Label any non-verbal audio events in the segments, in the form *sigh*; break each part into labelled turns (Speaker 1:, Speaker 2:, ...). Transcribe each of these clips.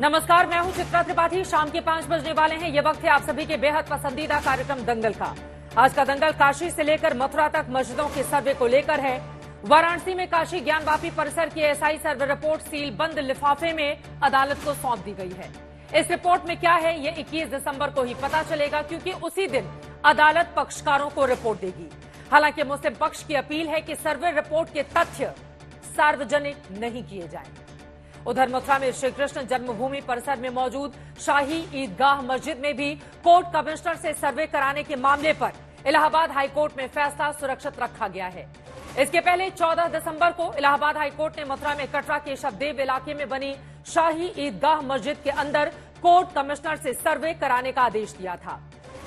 Speaker 1: नमस्कार, मैं हूँ चित्रा त्रिपाठी। शाम के पाँच बजने वाले हैं। ये वक्त है आप सभी के बेहद पसंदीदा कार्यक्रम दंगल का। आज का दंगल काशी से लेकर मथुरा तक मस्जिदों के सर्वे को लेकर है। वाराणसी में काशी ज्ञानवापी परिसर की एसआई सर्वे रिपोर्ट सील बंद, लिफाफे में अदालत को सौंप दी गई है। इस रिपोर्ट में क्या है, ये 21 दिसंबर को ही पता चलेगा, क्योंकि उसी दिन अदालत पक्षकारों को रिपोर्ट देगी। हालाँकि मुस्लिम पक्ष की अपील है कि सर्वे रिपोर्ट के तथ्य सार्वजनिक नहीं किए जाएँगे उधर मथुरा में श्री कृष्ण जन्मभूमि परिसर में मौजूद शाही ईदगाह मस्जिद में भी कोर्ट कमिश्नर से सर्वे कराने के मामले पर इलाहाबाद हाईकोर्ट में फैसला सुरक्षित रखा गया है। इसके पहले 14 दिसंबर को इलाहाबाद हाईकोर्ट ने मथुरा में कटरा के शबदेव इलाके में बनी शाही ईदगाह मस्जिद के अंदर कोर्ट कमिश्नर से सर्वे कराने का आदेश दिया था।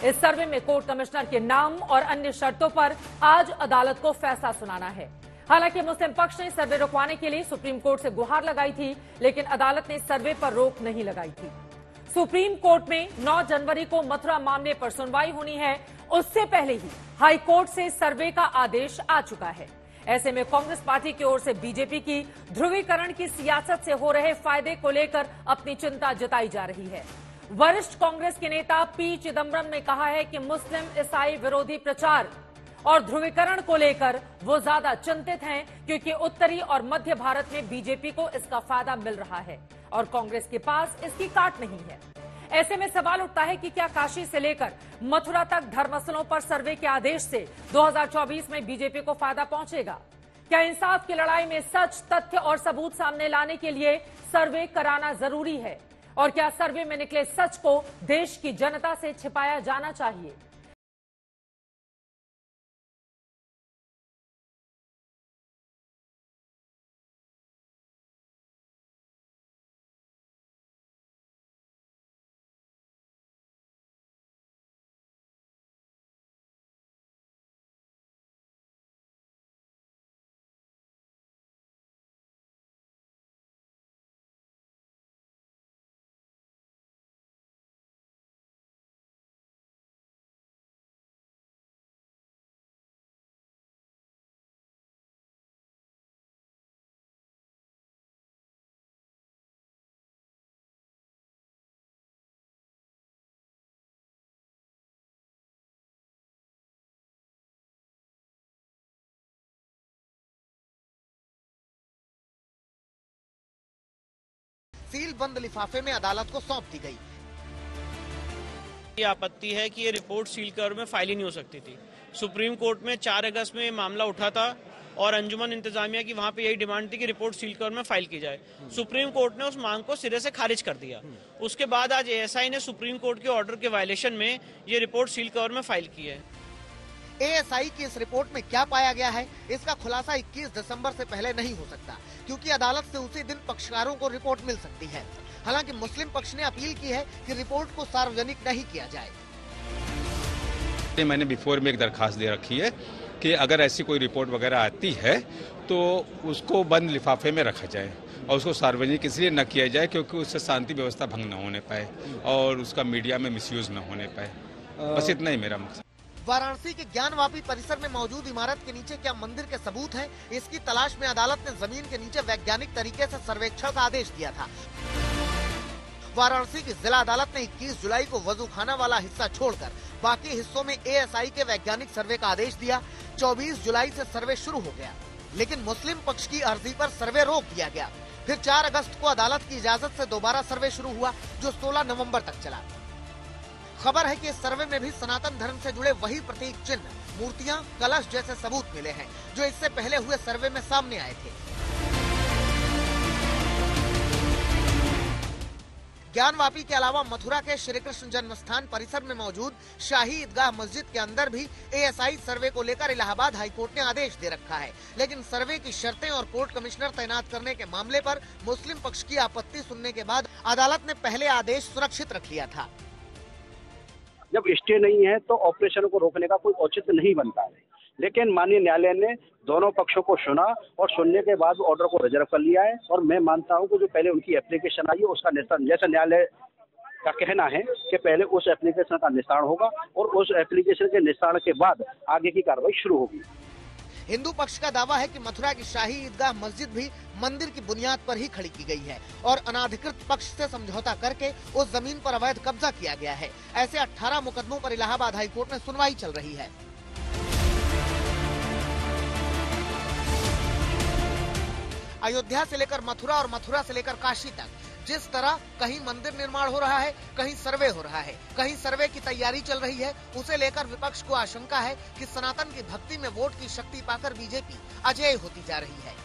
Speaker 1: इस सर्वे में कोर्ट कमिश्नर के नाम और अन्य शर्तों पर आज अदालत को फैसला सुनाना है। हालाँकि मुस्लिम पक्ष ने सर्वे रुकवाने के लिए सुप्रीम कोर्ट से गुहार लगाई थी, लेकिन अदालत ने सर्वे पर रोक नहीं लगाई थी। सुप्रीम कोर्ट में 9 जनवरी को मथुरा मामले पर सुनवाई होनी है। उससे पहले ही हाई कोर्ट से सर्वे का आदेश आ चुका है। ऐसे में कांग्रेस पार्टी की ओर से बीजेपी की ध्रुवीकरण की सियासत से हो रहे फ़ायदे को लेकर अपनी चिंता जताई जा रही है। वरिष्ठ कांग्रेस के नेता पी चिदम्बरम ने कहा है कि मुस्लिम ईसाई विरोधी प्रचार और ध्रुवीकरण को लेकर वो ज़्यादा चिंतित हैं, क्योंकि उत्तरी और मध्य भारत में बीजेपी को इसका फ़ायदा मिल रहा है और कांग्रेस के पास इसकी काट नहीं है। ऐसे में सवाल उठता है कि क्या काशी से लेकर मथुरा तक धर्मस्थलों पर सर्वे के आदेश से 2024 में बीजेपी को फ़ायदा पहुंचेगा? क्या इंसाफ की लड़ाई में सच, तथ्य और सबूत सामने लाने के लिए सर्वे कराना ज़रूरी है? और क्या सर्वे में निकले सच को देश की जनता से छिपाया जाना चाहिए?
Speaker 2: सील बंद लिफाफे में अदालत को सौंप दी गई।
Speaker 3: आपत्ति है कि ये रिपोर्ट सील कर में फ़ाइल ही नहीं हो सकती थी। सुप्रीम कोर्ट में 4 अगस्त में ये मामला उठा था और अंजुमन इंतजामिया की वहाँ पे यही डिमांड थी कि रिपोर्ट सील कर में फ़ाइल की जाए। सुप्रीम कोर्ट ने उस मांग को सिरे से खारिज कर दिया। उसके बाद आज एएसआई ने सुप्रीम कोर्ट के ऑर्डर के वायलेशन में ये रिपोर्ट सील कवर में फ़ाइल की है।
Speaker 2: एएसआई की इस रिपोर्ट में क्या पाया गया है? इसका खुलासा 21 दिसंबर से पहले नहीं हो सकता क्योंकि अदालत से उसी दिन पक्षकारों को रिपोर्ट मिल सकती है। हालाँकि मुस्लिम पक्ष ने अपील की है कि रिपोर्ट को सार्वजनिक नहीं किया जाए।
Speaker 4: मैंने बिफोर में एक दरखास्त दे रखी है कि अगर ऐसी कोई रिपोर्ट वगैरह आती है तो उसको बंद लिफाफे में रखा जाए और उसको सार्वजनिक इसलिए न किया जाए क्योंकि उससे शांति व्यवस्था भंग न होने पाए और उसका मीडिया में मिसयूज न होने पाए। बस इतना ही मेरा मकसद।
Speaker 2: वाराणसी के ज्ञानवापी परिसर में मौजूद इमारत के नीचे क्या मंदिर के सबूत हैं? इसकी तलाश में अदालत ने ज़मीन के नीचे वैज्ञानिक तरीके से सर्वेक्षण का आदेश दिया था। वाराणसी की जिला अदालत ने 21 जुलाई को वज़ू खाना वाला हिस्सा छोड़कर बाकी हिस्सों में एएसआई के वैज्ञानिक सर्वे का आदेश दिया। 24 जुलाई से सर्वे शुरू हो गया, लेकिन मुस्लिम पक्ष की अर्जी पर सर्वे रोक दिया गया। फिर 4 अगस्त को अदालत की इजाज़त से दोबारा सर्वे शुरू हुआ, जो 16 नवंबर तक चला। खबर है कि इस सर्वे में भी सनातन धर्म से जुड़े वही प्रतीक चिन्ह, मूर्तियाँ, कलश जैसे सबूत मिले हैं, जो इससे पहले हुए सर्वे में सामने आए थे। ज्ञानवापी के अलावा मथुरा के श्री कृष्ण जन्म स्थान परिसर में मौजूद शाही ईदगाह मस्जिद के अंदर भी एएसआई सर्वे को लेकर इलाहाबाद हाईकोर्ट ने आदेश दे रखा है। लेकिन सर्वे की शर्तें और कोर्ट कमिश्नर तैनात करने के मामले पर मुस्लिम पक्ष की आपत्ति सुनने के बाद अदालत ने पहले आदेश सुरक्षित रख लिया था।
Speaker 5: जब स्टे नहीं है तो ऑपरेशन को रोकने का कोई औचित्य नहीं बनता है। लेकिन माननीय न्यायालय ने दोनों पक्षों को सुना और सुनने के बाद ऑर्डर को रिज़र्व कर लिया है और मैं मानता हूँ कि जो पहले उनकी एप्लीकेशन आई है, उसका निस्तारण, जैसा न्यायालय का कहना है कि पहले उस एप्लीकेशन का निस्तारण होगा और उस एप्लीकेशन के निस्तारण के बाद आगे की कार्रवाई शुरू होगी।
Speaker 2: हिंदू पक्ष का दावा है कि मथुरा की शाही ईदगाह मस्जिद भी मंदिर की बुनियाद पर ही खड़ी की गई है और अनाधिकृत पक्ष से समझौता करके उस ज़मीन पर अवैध कब्जा किया गया है। ऐसे 18 मुकदमों पर इलाहाबाद हाईकोर्ट में सुनवाई चल रही है। अयोध्या से लेकर मथुरा और मथुरा से लेकर काशी तक जिस तरह कहीं मंदिर निर्माण हो रहा है, कहीं सर्वे हो रहा है, कहीं सर्वे की तैयारी चल रही है, उसे लेकर विपक्ष को आशंका है कि सनातन की भक्ति में वोट की शक्ति पाकर बीजेपी अजय होती जा रही है।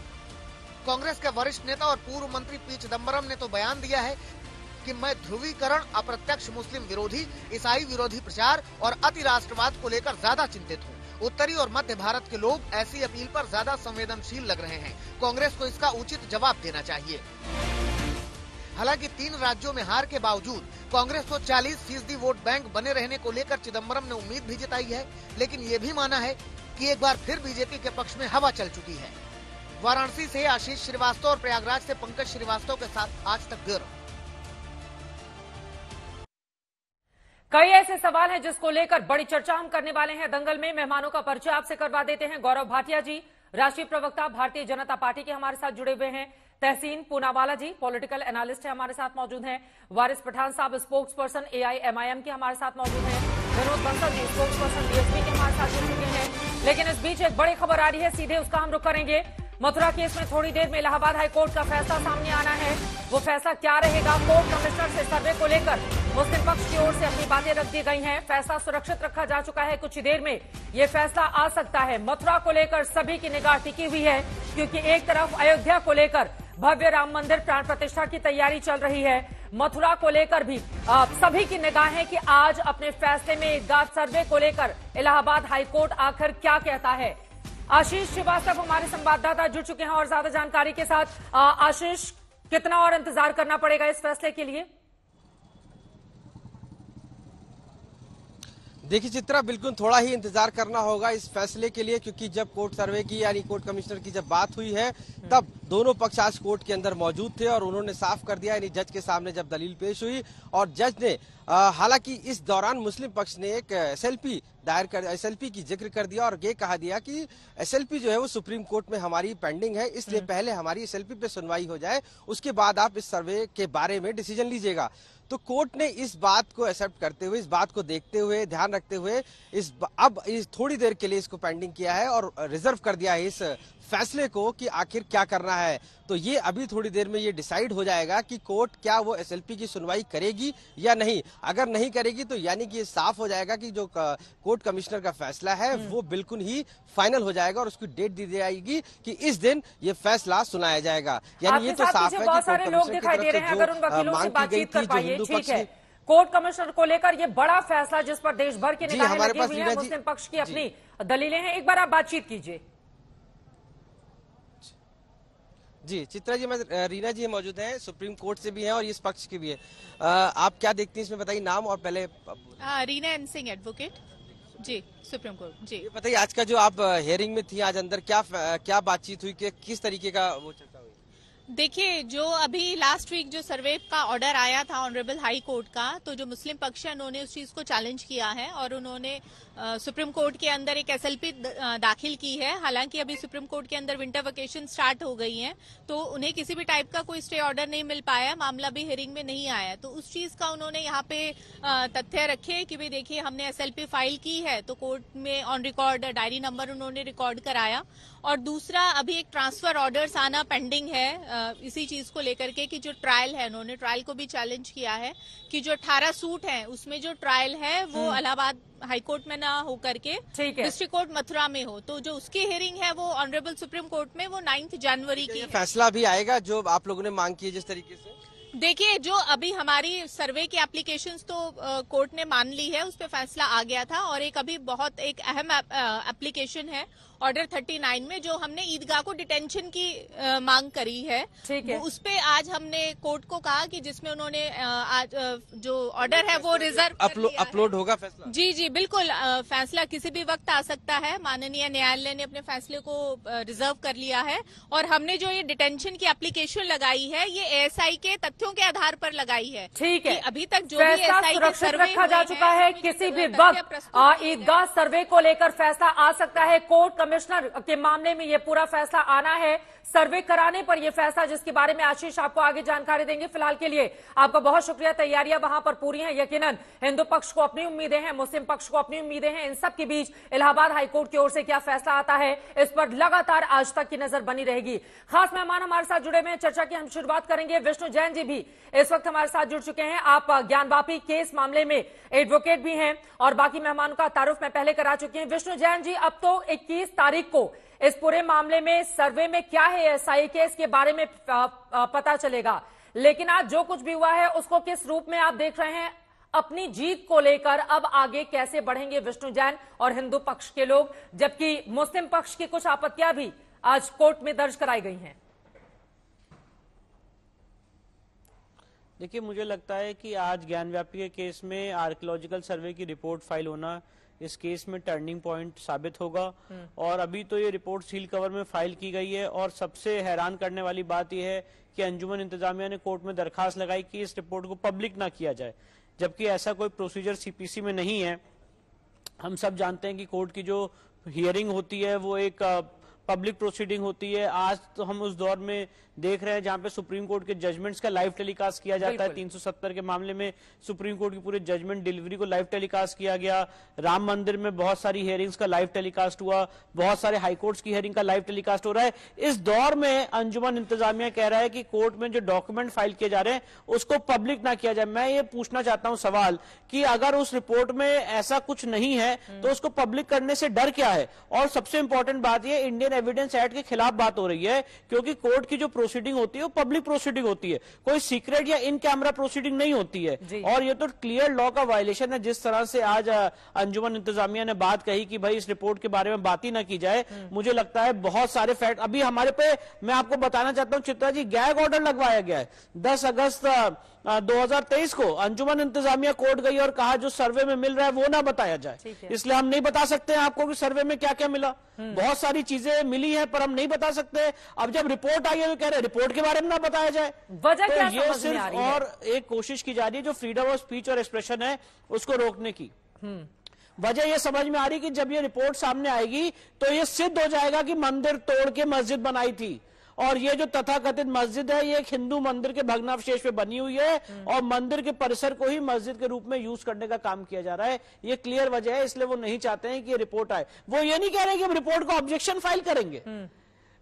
Speaker 2: कांग्रेस के वरिष्ठ नेता और पूर्व मंत्री पी चिदम्बरम ने तो बयान दिया है कि मैं ध्रुवीकरण, अप्रत्यक्ष मुस्लिम विरोधी, ईसाई विरोधी प्रचार और अति राष्ट्रवाद को लेकर ज़्यादा चिंतित हूँ। उत्तरी और मध्य भारत के लोग ऐसी अपील पर ज़्यादा संवेदनशील लग रहे हैं। कांग्रेस को इसका उचित जवाब देना चाहिए। हालाँकि तीन राज्यों में हार के बावजूद कांग्रेस को 40 फ़ीसदी वोट बैंक बने रहने को लेकर चिदम्बरम ने उम्मीद भी जताई है, लेकिन ये भी माना है कि एक बार फिर बीजेपी के पक्ष में हवा चल चुकी है। वाराणसी से आशीष श्रीवास्तव और प्रयागराज से पंकज श्रीवास्तव के साथ आज तक ब्यूरो।
Speaker 1: कई ऐसे सवाल हैं जिसको लेकर बड़ी चर्चा हम करने वाले हैं। दंगल में मेहमानों का परिचय आपसे करवा देते हैं। गौरव भाटिया जी, राष्ट्रीय प्रवक्ता, भारतीय जनता पार्टी के हमारे साथ जुड़े हुए हैं। तहसीन पूनावाला जी पॉलिटिकल एनालिस्ट है हमारे साथ मौजूद हैं। वारिस पठान साहब स्पोक्स पर्सन एआईएमआईएम के हमारे साथ मौजूद हैं। Vinod Bansal ji spokesperson BSP के हमारे साथ जुड़ चुके हैं। लेकिन इस बीच एक बड़ी खबर आ रही है, सीधे उसका हम रुख करेंगे। मथुरा केस में थोड़ी देर में इलाहाबाद हाईकोर्ट का फैसला सामने आना है। वो फैसला क्या रहेगा? कोर्ट कमिश्नर से सर्वे को लेकर मुस्लिम पक्ष की ओर से अपनी बातें रख दी गई हैं। फैसला सुरक्षित रखा जा चुका है। कुछ ही देर में ये फैसला आ सकता है। मथुरा को लेकर सभी की निगाह टिकी हुई है, क्योंकि एक तरफ़ अयोध्या को लेकर भव्य राम मंदिर प्राण प्रतिष्ठा की तैयारी चल रही है। मथुरा को लेकर भी सभी की निगाहें कि आज अपने फैसले में ईदगाह सर्वे को लेकर इलाहाबाद हाईकोर्ट आखिर क्या कहता है। आशीष श्रीवास्तव हमारे संवाददाता जुड़ चुके हैं और ज़्यादा जानकारी के साथ आशीष, कितना और इंतज़ार करना पड़ेगा इस फैसले के लिए?
Speaker 6: देखिए चित्रा बिल्कुल थोड़ा ही इंतज़ार करना होगा इस फैसले के लिए क्योंकि जब कोर्ट सर्वे की यानी कोर्ट कमिश्नर की जब बात हुई है तब दोनों पक्ष आज कोर्ट के अंदर मौजूद थे और उन्होंने साफ़ कर दिया यानी जज के सामने जब दलील पेश हुई और जज ने हालाँकि इस दौरान मुस्लिम पक्ष ने एक एसएलपी दायर कर एसएलपी की ज़िक्र कर दिया और ये कहा दिया कि एसएलपी जो है वो सुप्रीम कोर्ट में हमारी पेंडिंग है इसलिए पहले हमारी एसएलपी पे सुनवाई हो जाए उसके बाद आप इस सर्वे के बारे में डिसीज़न लीजिएगा। तो कोर्ट ने इस बात को एक्सेप्ट करते हुए, इस बात को देखते हुए, ध्यान रखते हुए इस अब इस थोड़ी देर के लिए इसको पेंडिंग किया है और रिज़र्व कर दिया है इस फैसले को कि आखिर क्या करना है। तो ये अभी थोड़ी देर में ये डिसाइड हो जाएगा कि कोर्ट क्या वो एसएलपी की सुनवाई करेगी या नहीं। अगर नहीं करेगी तो यानी कि ये साफ़ हो जाएगा कि जो कोर्ट कमिश्नर का फैसला है हम्म। वो बिल्कुल ही फाइनल हो जाएगा और उसकी डेट दी जाएगी कि इस दिन ये फैसला सुनाया जाएगा। यानी ये तो साफ़ है
Speaker 1: बहुत सारे लोग दिखाई दे रहे हैं अगर उन वकीलों से बातचीत कर पाइए ठीक है। कोर्ट कमिश्नर को लेकर ये बड़ा फैसला जिस पर देश भर के निगाहें लगी हुई है मुस्लिम पक्ष की अपनी दलीलें हैं। एक बार आप बातचीत कीजिए।
Speaker 6: जी चित्रा जी मैं रीना जी मौजूद हैं सुप्रीम कोर्ट से भी हैं और इस पक्ष की भी है। आ, आप क्या देखती हैं इसमें बताइए नाम और पहले
Speaker 7: आ, Reena N Singh advocate ji supreme court ji.
Speaker 6: बताइए आज का जो आप हेयरिंग में थी आज अंदर क्या क्या बातचीत हुई कि किस तरीके का वो चर्चा हुई?
Speaker 7: देखिए जो अभी लास्ट वीक जो सर्वे का ऑर्डर आया था ऑनरेबल हाई कोर्ट का तो जो मुस्लिम पक्ष है उन्होंने उस चीज़ को चैलेंज किया है और उन्होंने सुप्रीम कोर्ट के अंदर एक एसएलपी दाखिल की है। हालाँकि अभी सुप्रीम कोर्ट के अंदर विंटर वेकेशन स्टार्ट हो गई है तो उन्हें किसी भी टाइप का कोई स्टे ऑर्डर नहीं मिल पाया मामला भी हियरिंग में नहीं आया। तो उस चीज़ का उन्होंने यहाँ पे तथ्य रखे कि भाई देखिए हमने एसएलपी फ़ाइल की है तो कोर्ट में ऑन रिकॉर्ड डायरी नंबर उन्होंने रिकॉर्ड कराया। और दूसरा अभी एक ट्रांसफ़र ऑर्डर्स आना पेंडिंग है इसी चीज़ को लेकर के कि जो ट्रायल है उन्होंने ट्रायल को भी चैलेंज किया है कि जो अठारह सूट है उसमें जो ट्रायल है वो हम्म। इलाहाबाद हाईकोर्ट में ना हो करके डिस्ट्रिक्ट कोर्ट मथुरा में हो तो जो उसकी हियरिंग है वो ऑनरेबल सुप्रीम कोर्ट में वो नाइन्थ जनवरी की
Speaker 6: फैसला भी आएगा जो आप लोगों ने मांग की है जिस तरीके से?
Speaker 7: देखिए जो अभी हमारी सर्वे की एप्लीकेशंस तो कोर्ट ने मान ली है उस पर फैसला आ गया था और एक अभी बहुत एक अहम एप्लीकेशन है ऑर्डर 39 में जो हमने ईदगाह को डिटेंशन की आ, मांग करी है ठीक है। उस पे आज हमने कोर्ट को कहा कि जिसमें उन्होंने आज जो ऑर्डर है वो रिज़र्व
Speaker 6: अपलोड होगा फैसला?
Speaker 7: जी जी बिल्कुल फैसला किसी भी वक्त आ सकता है। माननीय न्यायालय ने अपने फैसले को रिज़र्व कर लिया है और हमने जो ये डिटेंशन की एप्लीकेशन लगाई है ये एएसआई के तथ्यों के आधार पर लगाई है
Speaker 1: ठीक है।
Speaker 7: अभी तक जो भी एएसआई का सर्वे
Speaker 1: रखा जा चुका है किसी भी वक्त ईदगाह सर्वे को लेकर फैसला आ सकता है कोर्ट कमिश्नर के मामले में यह पूरा फैसला आना है। सर्वे कराने पर यह फैसला, जिसके बारे में आशीष आपको आगे जानकारी देंगे फ़िलहाल के लिए। आपका बहुत शुक्रिया, तैयारियाँ वहाँ पर पूरी हैं। यकीनन, हिंदू पक्ष को अपनी उम्मीदें हैं, मुस्लिम पक्ष को अपनी उम्मीदें हैं। इन सब के बीच इलाहाबाद हाईकोर्ट की ओर से क्या फैसला आता है, इस पर लगातार आज तक की नज़र बनी रहेगी। खास मेहमान हमारे साथ जुड़े हुए चर्चा की हम शुरुआत करेंगे। विष्णु जैन जी भी इस वक्त हमारे साथ जुड़ चुके हैं। आप ज्ञानवापी केस मामले में एडवोकेट भी हैं और बाकी मेहमानों का तारुफ मैं पहले करा चुकी हूँ। विष्णु जैन जी, अब तो 21 तारीख को इस पूरे मामले में सर्वे में क्या है एसआई के? इसके बारे में पता चलेगा। लेकिन आज जो कुछ भी हुआ है, उसको किस रूप में आप देख रहे हैं? अपनी जीत को लेकर अब आगे कैसे बढ़ेंगे विष्णु जैन और हिंदू पक्ष के लोग, जबकि मुस्लिम पक्ष की कुछ आपत्तियाँ भी आज कोर्ट में दर्ज कराई गई हैं।
Speaker 3: देखिए, मुझे लगता है कि आज ज्ञान व्यापी के केस में आर्कियोलॉजिकल सर्वे की रिपोर्ट फ़ाइल होना इस केस में टर्निंग पॉइंट साबित होगा हम्म। और अभी तो ये रिपोर्ट सील कवर में फ़ाइल की गई है और सबसे हैरान करने वाली बात यह है कि अंजुमन इंतजामिया ने कोर्ट में दरखास्त लगाई कि इस रिपोर्ट को पब्लिक ना किया जाए जबकि ऐसा कोई प्रोसीजर सीपीसी में नहीं है हम सब जानते हैं कि कोर्ट की जो हियरिंग होती है वो एक पब्लिक प्रोसीडिंग होती है। आज तो हम उस दौर में देख रहे हैं जहाँ पे सुप्रीम कोर्ट के जजमेंट्स का लाइव टेलीकास्ट किया जाता है। 370 के मामले में सुप्रीम कोर्ट की पूरे जजमेंट डिलीवरी को लाइव टेलीकास्ट किया गया। राम मंदिर में बहुत सारी हियरिंग्स का लाइव टेलीकास्ट हुआ। बहुत सारे हाईकोर्ट की हियरिंग का लाइव टेलीकास्ट हो रहा है। इस दौर में अंजुमन इंतजामिया कह रहा है कि कोर्ट में जो डॉक्यूमेंट फ़ाइल किए जा रहे हैं उसको पब्लिक ना किया जाए। मैं ये पूछना चाहता हूँ सवाल कि अगर उस रिपोर्ट में ऐसा कुछ नहीं है तो उसको पब्लिक करने से डर क्या है? और सबसे इंपॉर्टेंट बात यह इंडियन एविडेंस एक्ट के खिलाफ बात हो रही है क्योंकि कोर्ट की जो प्रोसीडिंग होती है वो पब्लिक प्रोसीडिंग होती है। कोई सीक्रेट या इन कैमरा प्रोसीडिंग नहीं होती है। और ये तो क्लियर लॉ का वायलेशन है। जिस तरह से आज अंजुमन इंतजामिया ने बात कही कि भाई इस रिपोर्ट के बारे में बात ही ना की जाए हम्म। मुझे लगता है बहुत सारे फैक्ट अभी हमारे पे मैं आपको बताना चाहता हूँ चित्रा जी गैग ऑर्डर लगवाया गया है। दस अगस्त 2023 को अंजुमन इंतजामिया कोर्ट गई और कहा जो सर्वे में मिल रहा है वो ना बताया जाए। इसलिए हम नहीं बता सकते हैं आपको कि सर्वे में क्या क्या मिला। हम्म। बहुत सारी चीज़ें मिली है पर हम नहीं बता सकते। अब जब रिपोर्ट आई है तो कह रहे रिपोर्ट के बारे में ना बताया जाए।
Speaker 1: वजह तो
Speaker 3: ये सिर्फ़ और एक कोशिश की जा रही है जो फ्रीडम ऑफ़ स्पीच और एक्सप्रेशन है उसको रोकने की। हम्म। वजह यह समझ में आ रही कि जब ये रिपोर्ट सामने आएगी तो ये सिद्ध हो जाएगा कि मंदिर तोड़ के मस्जिद बनाई थी। और ये जो तथाकथित मस्जिद है ये एक हिंदू मंदिर के भग्नावशेष पे बनी हुई है और मंदिर के परिसर को ही मस्जिद के रूप में यूज़ करने का काम किया जा रहा है। ये क्लियर वजह है इसलिए वो नहीं चाहते हैं कि ये रिपोर्ट आए। वो ये नहीं कह रहे कि हम रिपोर्ट को ऑब्जेक्शन फ़ाइल करेंगे।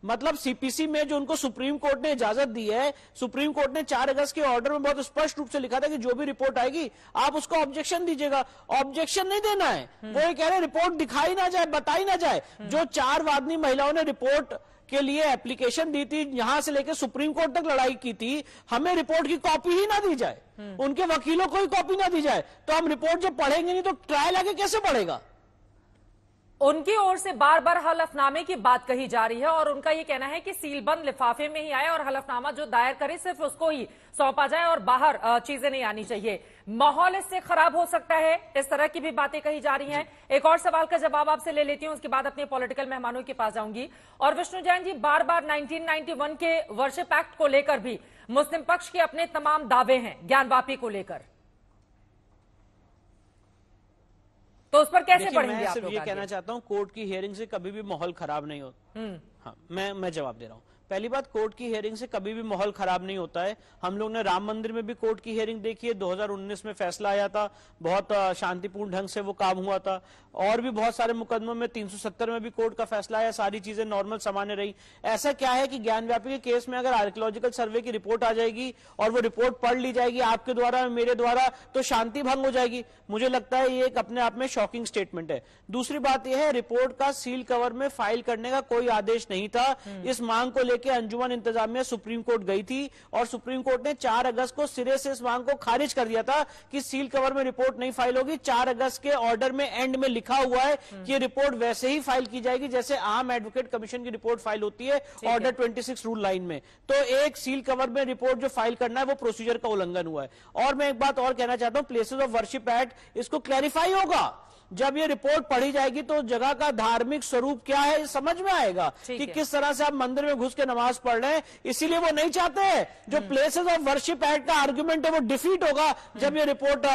Speaker 3: मतलब सीपीसी में जो उनको सुप्रीम कोर्ट ने इजाज़त दी है सुप्रीम कोर्ट ने चार अगस्त के ऑर्डर में बहुत स्पष्ट रूप से लिखा था कि जो भी रिपोर्ट आएगी आप उसको ऑब्जेक्शन दीजिएगा। ऑब्जेक्शन नहीं देना है। वो ये कह रहे रिपोर्ट दिखाई ना जाए बताई ना जाए। जो चार वादनी महिलाओं ने रिपोर्ट के लिए एप्लीकेशन दी थी यहाँ से लेकर सुप्रीम कोर्ट तक लड़ाई की थी हमें रिपोर्ट की कॉपी ही ना दी जाए। हम्म। उनके वकीलों को ही कॉपी ना दी जाए। तो हम रिपोर्ट जब पढ़ेंगे नहीं तो ट्रायल आगे कैसे पढ़ेगा
Speaker 1: उनकी ओर से बार बार हलफनामे की बात कही जा रही है और उनका यह कहना है कि सीलबंद लिफाफे में ही आए और हलफनामा जो दायर करे सिर्फ़ उसको ही सौंपा जाए और बाहर चीज़ें नहीं आनी चाहिए। माहौल इससे खराब हो सकता है इस तरह की भी बातें कही जा रही हैं। एक और सवाल का जवाब आपसे ले लेती हूँ उसके बाद अपने पॉलिटिकल मेहमानों के पास जाऊँगी। और विष्णु जैन जी बार बार 1991 के वर्षिप एक्ट को लेकर भी मुस्लिम पक्ष के अपने तमाम दावे हैं ज्ञानवापी को लेकर। तो उस पर कैसे पढ़ेंगे
Speaker 3: मैं सिर्फ़ ये कहना चाहता हूँ कोर्ट की हियरिंग से कभी भी माहौल खराब नहीं होता हम्म। हाँ मैं मैं जवाब दे रहा हूँ। पहली बात कोर्ट की हियरिंग से कभी भी माहौल खराब नहीं होता है। हम लोग ने राम मंदिर में भी कोर्ट की हियरिंग देखी है। 2019 में फैसला आया था। बहुत शांतिपूर्ण ढंग से वो काम हुआ था। और भी बहुत सारे मुकदमों में 370 में भी कोर्ट का फैसला आया। सारी चीज़ें नॉर्मल सामान्य रही। ऐसा क्या है कि ज्ञान व्यापी के केस में अगर आर्कियोलॉजिकल सर्वे की रिपोर्ट आ जाएगी और वो रिपोर्ट पढ़ ली जाएगी आपके द्वारा मेरे द्वारा तो शांति भंग हो जाएगी। मुझे लगता है ये एक अपने आप में शॉकिंग स्टेटमेंट है। दूसरी बात यह है रिपोर्ट का सील कवर में फ़ाइल करने का कोई आदेश नहीं था। हम्म। इस मांग को लेकर अंजुमन इंतजामिया सुप्रीम कोर्ट गई थी और सुप्रीम कोर्ट ने चार अगस्त को सिरे से इस मांग को खारिज कर दिया था कि सील कवर में रिपोर्ट नहीं फ़ाइल होगी। चार अगस्त के ऑर्डर में एंड में लिखा हुआ है कि ये रिपोर्ट वैसे ही फ़ाइल की जाएगी जैसे आम एडवोकेट कमीशन की रिपोर्ट फ़ाइल होती है ऑर्डर ट्वेंटी रूल लाइन में। तो एक सील कवर में रिपोर्ट जो फ़ाइल करना है वो प्रोसीजर का उल्लंघन हुआ है। और मैं एक बात और कहना चाहता हूँ प्लेसेस ऑफ़ वर्शिप एक्ट इसको क्लैरिफाई होगा?
Speaker 8: जब ये रिपोर्ट पढ़ी जाएगी तो जगह का धार्मिक स्वरूप क्या है ये समझ में आएगा कि किस तरह से आप मंदिर में घुस के नमाज़ पढ़ रहे हैं। इसीलिए वो नहीं चाहते हैं। जो
Speaker 1: हम्म।
Speaker 8: प्लेसेस ऑफ़ वर्शिप एक्ट का आर्ग्यूमेंट है वो डिफीट होगा जब ये रिपोर्ट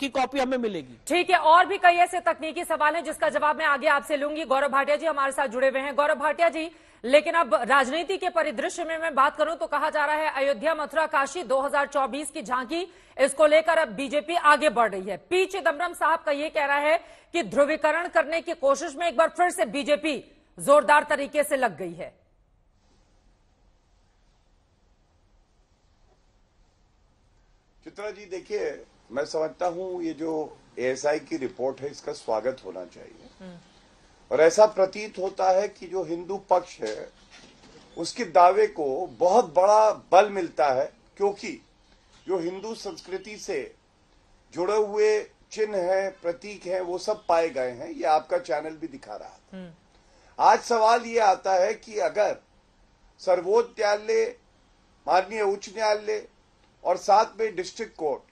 Speaker 8: की कॉपी हमें मिलेगी।
Speaker 1: ठीक है और भी कई ऐसे तकनीकी सवाल है जिसका जवाब मैं आगे आपसे लूँगी। गौरव भाटिया जी हमारे साथ जुड़े हुए हैं। गौरव भाटिया जी लेकिन अब राजनीति के परिदृश्य में मैं बात करूँ तो कहा जा रहा है अयोध्या मथुरा काशी 2024 की झांकी इसको लेकर अब बीजेपी आगे बढ़ रही है। पी चिदम्बरम साहब का यह कह रहा है कि ध्रुवीकरण करने की कोशिश में एक बार फिर से बीजेपी जोरदार तरीके से लग गई है।
Speaker 9: चित्रा जी देखिए मैं समझता हूँ ये जो एएसआई की रिपोर्ट है इसका स्वागत होना चाहिए। और ऐसा प्रतीत होता है कि जो हिंदू पक्ष है उसके दावे को बहुत बड़ा बल मिलता है क्योंकि जो हिंदू संस्कृति से जुड़े हुए चिन्ह है प्रतीक है वो सब पाए गए हैं। ये आपका चैनल भी दिखा रहा था। आज सवाल ये आता है कि अगर सर्वोच्च न्यायालय माननीय उच्च न्यायालय और साथ में डिस्ट्रिक्ट कोर्ट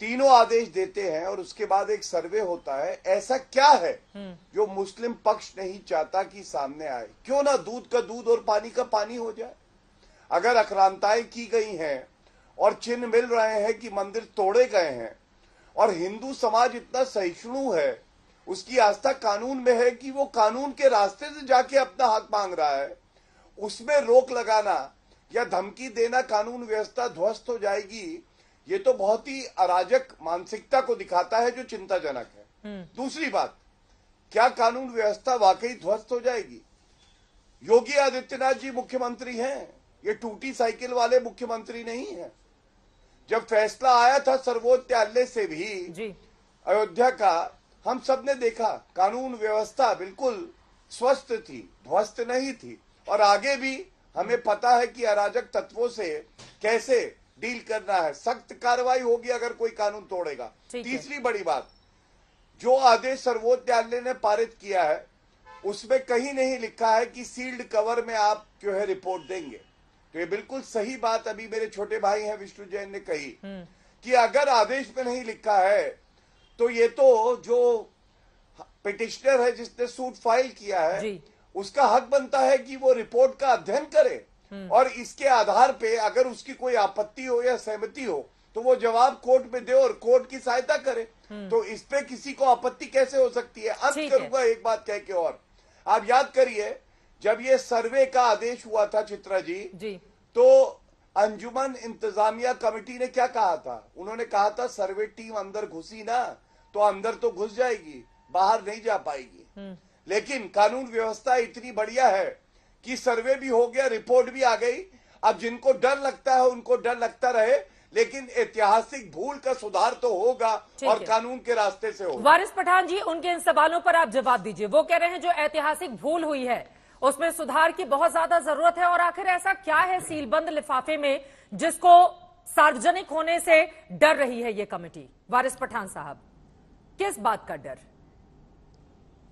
Speaker 9: तीनों आदेश देते हैं और उसके बाद एक सर्वे होता है ऐसा क्या है जो मुस्लिम पक्ष नहीं चाहता कि सामने आए? क्यों ना दूध का दूध और पानी का पानी हो जाए? अगर अक्रांताएँ की गई हैं और चिन्ह मिल रहे हैं कि मंदिर तोड़े गए हैं और हिंदू समाज इतना सहिष्णु है उसकी आस्था कानून में है कि वो कानून के रास्ते से जाके अपना हक मांग रहा है उसमें रोक लगाना या धमकी देना कानून व्यवस्था ध्वस्त हो जाएगी ये तो बहुत ही अराजक मानसिकता को दिखाता है जो चिंताजनक है। दूसरी बात क्या कानून व्यवस्था वाकई ध्वस्त हो जाएगी? योगी आदित्यनाथ जी मुख्यमंत्री हैं ये टूटी साइकिल वाले मुख्यमंत्री नहीं है। जब फैसला आया था सर्वोच्च न्यायालय से भी अयोध्या का हम सबने देखा कानून व्यवस्था बिल्कुल स्वस्थ थी ध्वस्त नहीं थी। और आगे भी हमें पता है कि अराजक तत्वों से कैसे डील करना है। सख्त कार्रवाई होगी अगर कोई कानून तोड़ेगा। तीसरी बड़ी बात जो आदेश सर्वोच्च न्यायालय ने पारित किया है उसमें कहीं नहीं लिखा है कि सील्ड कवर में आप जो है रिपोर्ट देंगे। तो ये बिल्कुल सही बात अभी मेरे छोटे भाई हैं विष्णु जैन ने कही कि अगर आदेश में नहीं लिखा है तो ये तो जो पिटिशनर है जिसने सूट फ़ाइल किया है उसका हक बनता है कि वो रिपोर्ट का अध्ययन करे। और इसके आधार पे अगर उसकी कोई आपत्ति हो या सहमति हो तो वो जवाब कोर्ट में दे और कोर्ट की सहायता करे। तो इस पे किसी को आपत्ति कैसे हो सकती है? अंत करूँगा एक बात कह के और। आप याद करिए जब ये सर्वे का आदेश हुआ था चित्रा जी
Speaker 1: जी।
Speaker 9: तो अंजुमन इंतजामिया कमेटी ने क्या कहा था? उन्होंने कहा था सर्वे टीम अंदर घुसी ना तो अंदर तो घुस जाएगी बाहर नहीं जा पाएगी। लेकिन कानून व्यवस्था इतनी बढ़िया है कि सर्वे भी हो गया रिपोर्ट भी आ गई। अब जिनको डर लगता है उनको डर लगता रहे लेकिन ऐतिहासिक भूल का सुधार तो होगा और कानून के रास्ते से होगा।
Speaker 1: वारिस पठान जी उनके इन सवालों पर आप जवाब दीजिए। वो कह रहे हैं जो ऐतिहासिक भूल हुई है उसमें सुधार की बहुत ज़्यादा ज़रूरत है और आखिर ऐसा क्या है सीलबंद लिफाफे में जिसको सार्वजनिक होने से डर रही है ये कमेटी? वारिस पठान साहब किस बात का डर?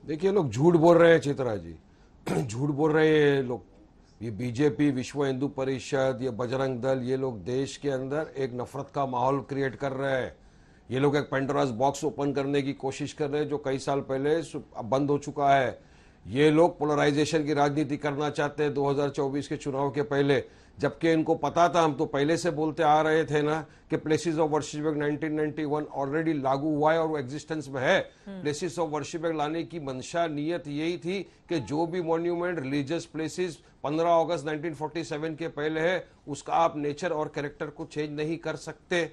Speaker 10: देखिए लोग झूठ बोल रहे हैं चित्रा जी। *clears throat* झूठ बोल रहे हैं लोग। ये बीजेपी, विश्व हिंदू परिषद, ये बजरंग दल, ये लोग देश के अंदर एक नफरत का माहौल क्रिएट कर रहे हैं। ये लोग एक पेंडोरास बॉक्स ओपन करने की कोशिश कर रहे हैं, जो कई साल पहले बंद हो चुका है। ये लोग पोलराइजेशन की राजनीति करना चाहते हैं। 2024 के चुनाव के पहले जबकि इनको पता था हम तो पहले से बोलते आ रहे थे ना कि places of worship act 1991 already लागू हुआ है और वो एग्जिस्टेंस में है। प्लेसेस ऑफ़ वर्शिप एक्ट लाने की मंशा नीयत यही थी कि जो भी मॉन्यूमेंट रिलीजियस प्लेसेस 15 अगस्त 1947 के पहले है उसका आप नेचर और कैरेक्टर को चेंज नहीं कर सकते।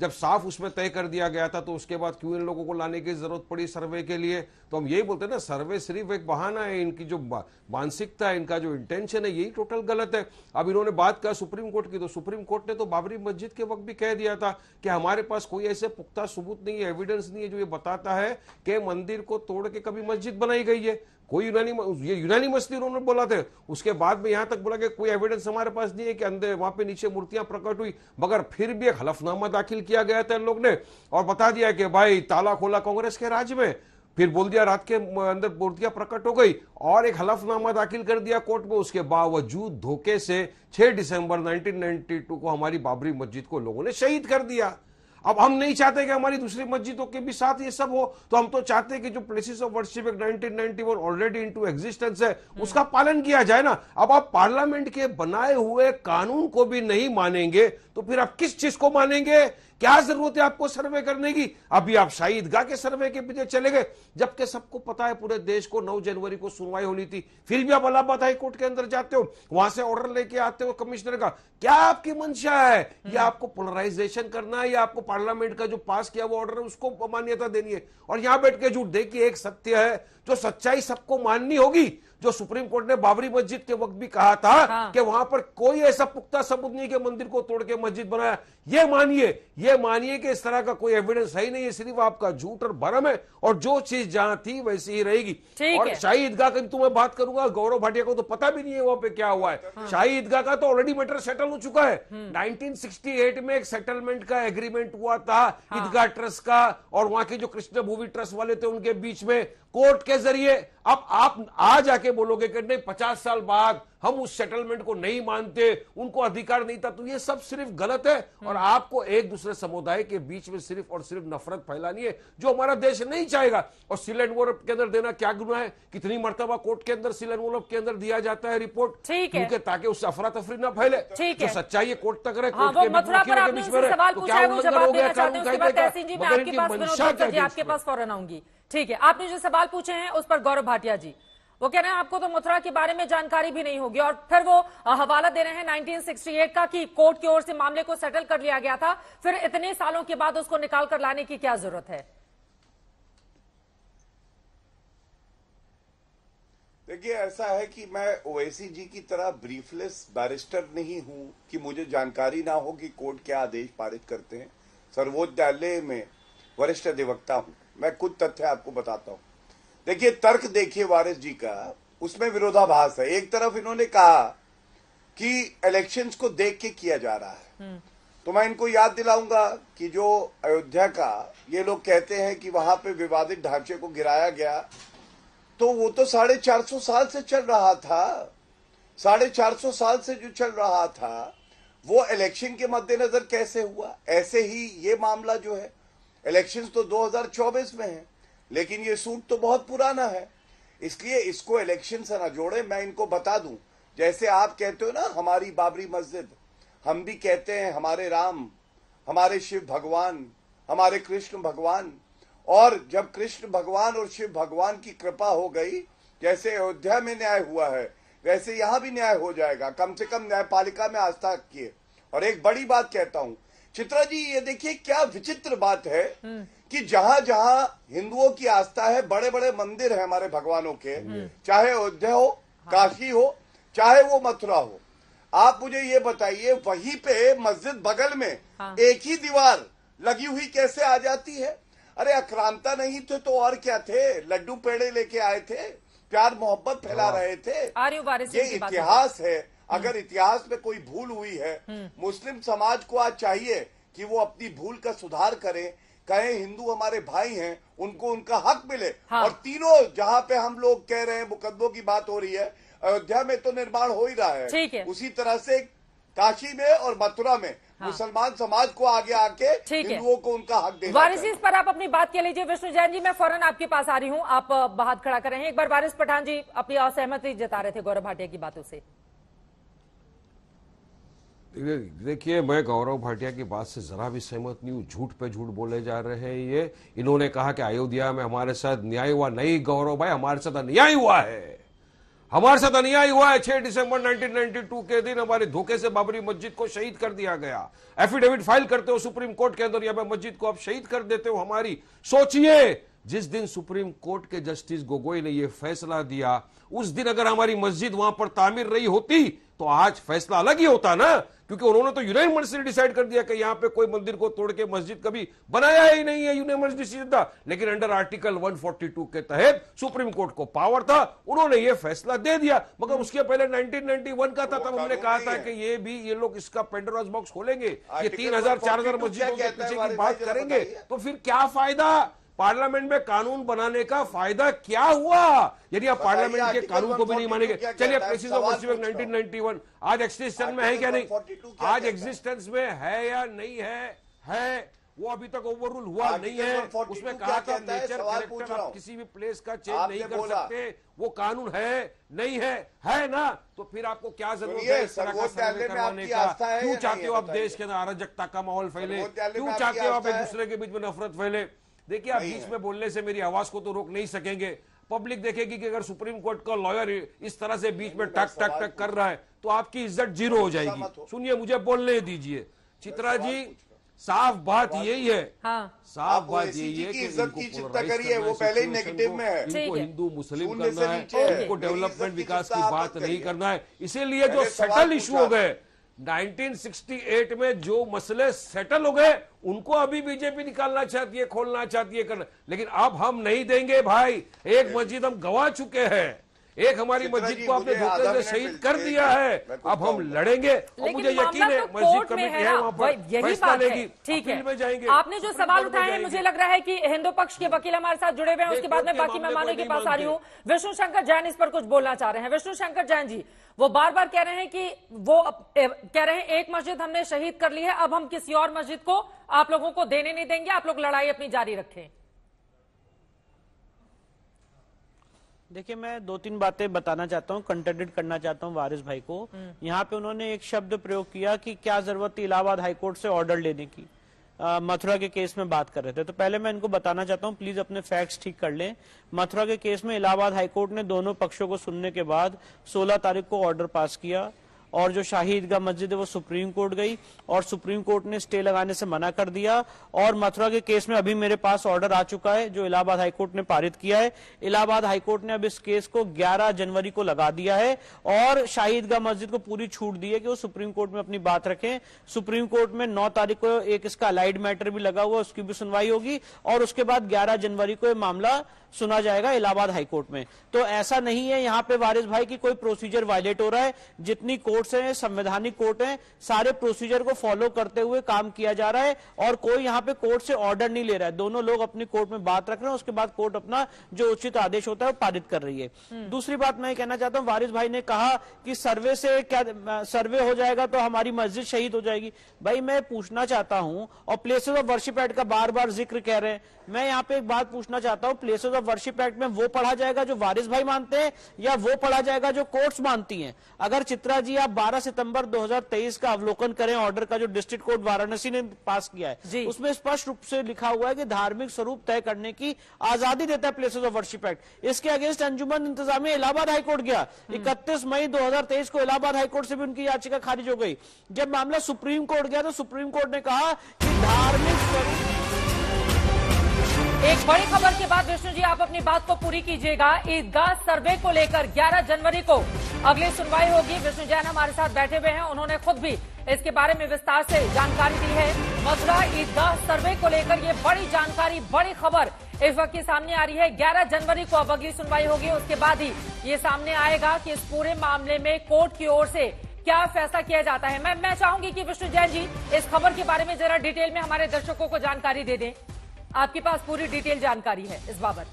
Speaker 10: जब साफ़ उसमें तय कर दिया गया था तो उसके बाद क्यों इन लोगों को लाने की ज़रूरत पड़ी सर्वे के लिए? तो हम यही बोलते हैं ना, सर्वे सिर्फ़ एक बहाना है, इनकी जो मानसिकता है, इनका जो इंटेंशन है, यही टोटल गलत है। अब इन्होंने बात कहा सुप्रीम कोर्ट की तो सुप्रीम कोर्ट ने तो बाबरी मस्जिद के वक्त भी कह दिया था कि हमारे पास कोई ऐसे पुख्ता सबूत नहीं है एविडेंस नहीं है जो ये बताता है कि मंदिर को तोड़ के कभी मस्जिद बनाई गई है। कोई यूनानी ये यूनानी मस्जिद उन्होंने बोला था। उसके बाद में यहाँ तक बोला कि कोई एविडेंस हमारे पास नहीं है कि अंदर वहाँ पे नीचे मूर्तियाँ प्रकट हुई। मगर फिर भी एक हलफनामा दाखिल किया गया था इन लोग ने। और बता दिया कि भाई, ताला खोला कांग्रेस के राज में। फिर बोल दिया रात के अंदर मूर्तियाँ प्रकट हो गई और एक हलफनामा दाखिल कर दिया कोर्ट में। उसके बावजूद धोखे से 6 दिसंबर 1992 को हमारी बाबरी मस्जिद को लोगों ने शहीद कर दिया। अब हम नहीं चाहते कि हमारी दूसरी मस्जिदों के भी साथ ये सब हो तो हम तो चाहते हैं कि जो प्लेसेस ऑफ़ वर्शिप एक 1991 ऑलरेडी इनटू एग्जिस्टेंस है उसका पालन किया जाए ना। अब आप पार्लियामेंट के बनाए हुए कानून को भी नहीं मानेंगे तो फिर आप किस चीज़ को मानेंगे? क्या ज़रूरत है आपको सर्वे करने की? अभी आप शाही ईदगाह के सर्वे के पीछे चले गए जबकि सबको पता है पूरे देश को 9 जनवरी को सुनवाई होनी थी। फिर भी आप अलाहाबाद हाई कोर्ट के अंदर जाते हो वहाँ से ऑर्डर लेके आते हो कमिश्नर का। क्या आपकी मंशा है? या आपको पोलराइजेशन करना है या आपको पार्लियामेंट का जो पास किया वो ऑर्डर है उसको मान्यता देनी है। और यहाँ बैठ के झूठ देखिए एक सत्य है जो सच्चाई सबको माननी होगी जो सुप्रीम कोर्ट ने बाबरी मस्जिद के वक्त भी कहा था
Speaker 1: हाँ।
Speaker 10: कि वहाँ पर कोई ऐसा पुख्ता सबूत नहीं कि मंदिर को तोड़ के मस्जिद बनाया। ये मानिए ये मानिए कि इस तरह का कोई एविडेंस है ही नहीं है सिर्फ़ आपका झूठ और भरम है और जो चीज़ जहाँ थी वैसी ही रहेगी। और शाही ईदगाह की तो मैं बात करूँगा गौरव भाटिया को तो पता भी नहीं है वहाँ पे क्या हुआ है। शाही ईदगाह का तो ऑलरेडी मैटर सेटल हो चुका है। 1968 में एक सेटलमेंट का एग्रीमेंट हुआ था ईदगाह ट्रस्ट का और वहाँ के जो कृष्ण भूवि ट्रस्ट वाले थे उनके बीच में कोर्ट के ज़रिए। अब आप आज आके बोलोगे कि नहीं पचास साल बाद हम उस सेटलमेंट को नहीं मानते उनको अधिकार नहीं था तो ये सब सिर्फ़ गलत है और आपको एक दूसरे समुदाय के बीच में सिर्फ़ और सिर्फ़ नफरत फैलानी है जो हमारा देश नहीं चाहेगा और सील एंड वोरप के अंदर देना क्या गुना है कितनी मर्तबा कोर्ट के अंदर सील एंड वोरप के अंदर दिया जाता है रिपोर्ट। क्योंकि ताकि उससे अफरा तफरी ना फैले
Speaker 1: ठीक
Speaker 10: जो
Speaker 1: है।
Speaker 10: सच्चाई है कोर्ट तक रहे
Speaker 1: हाँ
Speaker 10: कोर्ट के बीच में रहे। तो क्या उल्लंघन हो गया कानून कायदे का?
Speaker 1: ठीक है आपने जो सवाल पूछे हैं उस पर गौरव भाटिया जी वो कह रहे हैं, आपको तो मथुरा के बारे में जानकारी भी नहीं होगी। और फिर वो हवाला दे रहे हैं 1968 का कि कोर्ट की ओर से मामले को सेटल कर लिया गया था। फिर इतने सालों के बाद उसको निकाल कर लाने की क्या ज़रूरत है?
Speaker 9: देखिए, ऐसा है कि मैं ओवैसी जी की तरह ब्रीफलेस बैरिस्टर नहीं हूँ कि मुझे जानकारी ना हो कि कोर्ट क्या आदेश पारित करते हैं। सर्वोच्च न्यायालय में वरिष्ठ अधिवक्ता हूँ। मैं कुछ तथ्य आपको बताता हूँ। देखिए तर्क देखिए वारिस जी का उसमें विरोधाभास है। एक तरफ़ इन्होंने कहा कि इलेक्शंस को देख के किया जा रहा है। तो मैं इनको याद दिलाऊँगा कि जो अयोध्या का ये लोग कहते हैं कि वहाँ पे विवादित ढांचे को गिराया गया। तो वो तो साढ़े चार सौ साल से चल रहा था। साढ़े चार सौ साल से जो चल रहा था वो इलेक्शन के मद्देनजर कैसे हुआ? ऐसे ही ये मामला जो है इलेक्शन तो 2024 में है। लेकिन ये सूट तो बहुत पुराना है। इसलिए इसको इलेक्शन से ना जोड़े, मैं इनको बता दूँ। जैसे आप कहते हो ना, हमारी बाबरी मस्जिद, हम भी कहते हैं हमारे राम, हमारे शिव भगवान, हमारे कृष्ण भगवान। और जब कृष्ण भगवान और शिव भगवान की कृपा हो गई, जैसे अयोध्या में न्याय हुआ है, वैसे यहाँ भी न्याय हो जाएगा। कम से कम न्यायपालिका में आस्था किए और एक बड़ी बात कहता हूँ, चित्रा जी, ये देखिए क्या विचित्र बात है। कि जहाँ जहाँ हिंदुओं की आस्था है बड़े बड़े मंदिर है हमारे भगवानों के। चाहे अयोध्या हो काशी हो चाहे वो मथुरा हो। आप मुझे ये बताइए वहीं पे मस्जिद बगल में
Speaker 1: हाँ।
Speaker 9: एक ही दीवार लगी हुई कैसे आ जाती है? अरे अक्रांता नहीं थे तो और क्या थे? लड्डू पेड़े लेके आए थे प्यार मोहब्बत फैला रहे थे। ये इतिहास है। अगर इतिहास में कोई भूल हुई है मुस्लिम समाज को आज चाहिए कि वो अपनी भूल का सुधार करें कहे हिंदू हमारे भाई हैं उनको उनका हक मिले।
Speaker 1: हाँ।
Speaker 9: और तीनों जहाँ पे हम लोग कह रहे हैं मुकदमों की बात हो रही है अयोध्या में तो निर्माण हो ही रहा है।
Speaker 1: ठीक है।
Speaker 9: उसी तरह से काशी में और मथुरा में हाँ। मुसलमान समाज को आगे आके हिंदुओं को उनका हक देना
Speaker 1: वारिस इस पर आप अपनी बात कह लीजिए। विष्णु जैन जी मैं फ़ौरन आपके पास आ रही हूँ। आप हाथ खड़ा कर। रहे हैं एक बार वारिस पठान जी अपनी असहमति जता रहे थे गौरव भाटिया की बातों से।
Speaker 10: देखिए मैं गौरव भाटिया की बात से जरा भी सहमत नहीं हूँ। झूठ पे झूठ बोले जा रहे हैं ये। इन्होंने कहा कि अयोध्या में हमारे साथ न्याय हुआ। नहीं गौरव भाई, हमारे साथ अन्याय हुआ है। हमारे साथ अन्याय हुआ है। 6 दिसंबर 1992 के दिन हमारे धोखे से बाबरी मस्जिद को शहीद कर दिया गया। एफिडेविट फ़ाइल करते हो सुप्रीम कोर्ट के अंदर, या मस्जिद को आप शहीद कर देते हो हमारी। सोचिए, जिस दिन सुप्रीम कोर्ट के जस्टिस गोगोई ने यह फैसला दिया, उस दिन अगर हमारी मस्जिद वहाँ पर तामीर रही होती तो आज फैसला अलग ही होता ना क्योंकि उन्होंने तो यूनाइमर्सली डिसाइड कर दिया कि यहाँ पे कोई मंदिर को तोड़ के मस्जिद कभी बनाया ही नहीं है यूनाइमर्स डिसीज़न था लेकिन अंडर आर्टिकल 142 के तहत सुप्रीम कोर्ट को पावर था उन्होंने ये फैसला दे दिया। मगर उसके पहले 1991 का था तब हमने कहा था कि ये भी ये लोग इसका पेंडोरास बॉक्स खोलेंगे। ये तीन हज़ार चार हज़ार
Speaker 9: 142
Speaker 10: मस्जिदों के पीछे की बात करेंगे तो फिर क्या फ़ायदा? पार्लियामेंट में कानून बनाने का फ़ायदा क्या हुआ? यदि आप पार्लियामेंट के कानून को भी नहीं
Speaker 9: 142
Speaker 10: मानेंगे। चलिए प्रेसिस ऑफ़ वर्शिप
Speaker 9: पूछ रहा
Speaker 10: 1991 आज एक्सिस्टेंस में है क्या नहीं?
Speaker 9: आर्टिकल 142 क्या
Speaker 10: आज? एग्जिस्टेंस में है या नहीं है? है। वो अभी तक ओवर रूल हुआ नहीं है। उसमें कहा था नेचर कैरेक्टर आप किसी भी प्लेस का चेंज नहीं कर सकते। वो कानून है नहीं है है ना? तो फिर आपको क्या ज़रूरत है इस तरह का सर्वे करवाने का? क्यों चाहते हो आप देश के अंदर अराजकता का माहौल फैले? क्यों चाहते हो आप एक दूसरे के बीच में नफरत फैले? देखिए आप बीच में बोलने से मेरी आवाज़ को तो रोक नहीं सकेंगे। पब्लिक देखेगी कि अगर सुप्रीम कोर्ट का लॉयर इस तरह से बीच में टक टक टक कर रहा है तो आपकी इज़्ज़त ज़ीरो हो जाएगी। सुनिए मुझे बोलने दीजिए। चित्रा जी साफ़ बात यही है।
Speaker 1: हाँ।
Speaker 10: साफ़ बात यही है
Speaker 9: कि
Speaker 10: इनको
Speaker 9: चिंता करिए, वो पहले ही नेगेटिव में है।
Speaker 10: इनको हिंदू मुस्लिम करना है इनको डेवलपमेंट विकास की बात नहीं करना है। इसीलिए जो सेटल इशू हो गए 1968 में जो मसले सेटल हो गए, उनको अभी बीजेपी निकालना चाहती है, खोलना चाहती है करना। लेकिन अब हम नहीं देंगे भाई। एक मस्जिद हम गवा चुके हैं। एक हमारी मस्जिद को आपने धोखे से शहीद कर दिया है। अब हम लड़ेंगे। और
Speaker 1: लेकिन
Speaker 10: मुझे यकीन है
Speaker 1: तो
Speaker 10: मस्जिद कमेटी
Speaker 1: है
Speaker 10: है वहाँ पर
Speaker 1: यही
Speaker 10: फैसला
Speaker 1: बात है।
Speaker 10: लेगी
Speaker 1: ठीक
Speaker 10: अपील में
Speaker 1: है
Speaker 10: जाएँगे।
Speaker 1: आपने जो सवाल उठाए हैं मुझे लग रहा है कि हिंदू पक्ष के वकील हमारे साथ जुड़े हुए हैं उसके बाद में बाकी मेहमानों
Speaker 10: को
Speaker 1: के पास आ रही हूँ। विष्णु शंकर जैन इस पर कुछ बोलना चाह रहे हैं। विष्णु शंकर जैन जी वो बार बार कह रहे हैं कि वो कह रहे हैं एक मस्जिद हमने शहीद कर ली है अब हम किसी और मस्जिद को आप लोगों को देने नहीं देंगे आप लोग लड़ाई अपनी जारी रखें।
Speaker 3: देखिए मैं दो तीन बातें बताना चाहता हूँ कंटेडिट करना चाहता हूँ वारिस भाई को। यहाँ पे उन्होंने एक शब्द प्रयोग किया कि क्या ज़रूरत थी इलाहाबाद हाईकोर्ट से ऑर्डर लेने की। मथुरा के केस में बात कर रहे थे। तो पहले मैं इनको बताना चाहता हूँ प्लीज़ अपने फैक्ट्स ठीक कर लें। मथुरा के केस में इलाहाबाद हाईकोर्ट ने दोनों पक्षों को सुनने के बाद 16 तारीख को ऑर्डर पास किया। और जो शाही ईदगाह मस्जिद है, वो सुप्रीम कोर्ट गई और सुप्रीम कोर्ट ने स्टे लगाने से मना कर दिया। और मथुरा के केस में अभी मेरे पास ऑर्डर आ चुका है, जो इलाहाबाद हाईकोर्ट ने पारित किया है। इलाहाबाद हाईकोर्ट ने अब इस केस को 11 जनवरी को लगा दिया है और शाही ईदगाह मस्जिद को पूरी छूट दी है कि वो सुप्रीम कोर्ट में अपनी बात रखें। सुप्रीम कोर्ट में नौ तारीख को एक इसका अलाइड मैटर भी लगा हुआ उसकी भी सुनवाई होगी और उसके बाद ग्यारह जनवरी को यह मामला सुना जाएगा इलाहाबाद हाईकोर्ट में। तो ऐसा नहीं है यहाँ पे वारिस भाई की कोई प्रोसीजर वायलेट हो रहा है। जितनी कोर्ट्स है संवैधानिक कोर्ट है सारे प्रोसीजर को फॉलो करते हुए काम किया जा रहा है और कोई यहाँ पे कोर्ट से ऑर्डर नहीं ले रहा है। दोनों लोग अपनी कोर्ट में बात रख रहे हैं उसके बाद कोर्ट अपना जो उचित आदेश होता है वो पारित कर रही है। दूसरी बात मैं ये कहना चाहता हूँ वारिस भाई ने कहा कि सर्वे से क्या सर्वे हो जाएगा तो हमारी मस्जिद शहीद हो जाएगी। भाई मैं पूछना चाहता हूँ और प्लेसेस ऑफ़ वर्शिप एड का बार बार ज़िक्र कह रहे हैं। मैं यहाँ पे एक बात पूछना चाहता हूँ प्लेसेस ऑफ़ वर्शिप एक्ट में वो पढ़ा जाएगा जो वारिस भाई मानते हैं या वो पढ़ा जाएगा जो कोर्ट्स मानती हैं। अगर चित्रा जी आप 12 सितंबर 2023 का अवलोकन करें ऑर्डर का जो डिस्ट्रिक्ट कोर्ट वाराणसी ने पास किया है उसमें स्पष्ट रूप से लिखा हुआ है कि धार्मिक स्वरूप तय करने की आज़ादी देता है प्लेसेस ऑफ़ वर्शिप एक्ट इसके against Anjuman Intezamia Allahabad high court गया। इकतीस मई 2023 को इलाहाबाद हाईकोर्ट से भी उनकी याचिका खारिज हो गई। जब मामला सुप्रीम कोर्ट गया तो सुप्रीम कोर्ट ने कहा कि धार्मिक स्वरूप
Speaker 1: एक बड़ी खबर के बाद विष्णु जी, आप अपनी बात को पूरी कीजिएगा। ईदगाह सर्वे को लेकर 11 जनवरी को अगली सुनवाई होगी। विष्णु जैन हमारे साथ बैठे हुए हैं। उन्होंने खुद भी इसके बारे में विस्तार से जानकारी दी है। मथुरा ईदगाह सर्वे को लेकर ये बड़ी जानकारी, बड़ी खबर इस वक्त की सामने आ रही है। 11 जनवरी को अब अगली सुनवाई होगी। उसके बाद ही ये सामने आएगा कि इस पूरे मामले में कोर्ट की ओर से क्या फैसला किया जाता है। मैं मैं चाहूँगी कि विष्णु जैन जी इस खबर के बारे में जरा डिटेल में हमारे दर्शकों को जानकारी दे दें। आपके पास पूरी डिटेल जानकारी है इस बाबत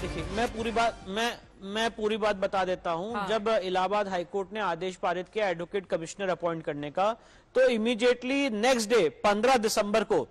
Speaker 3: देखिए मैं पूरी बात मैं मैं पूरी बात बता देता हूँ
Speaker 1: हाँ।
Speaker 3: जब इलाहाबाद हाईकोर्ट ने आदेश पारित किया एडवोकेट कमिश्नर अपॉइंट करने का तो इमीडिएटली नेक्स्ट डे 15 दिसंबर को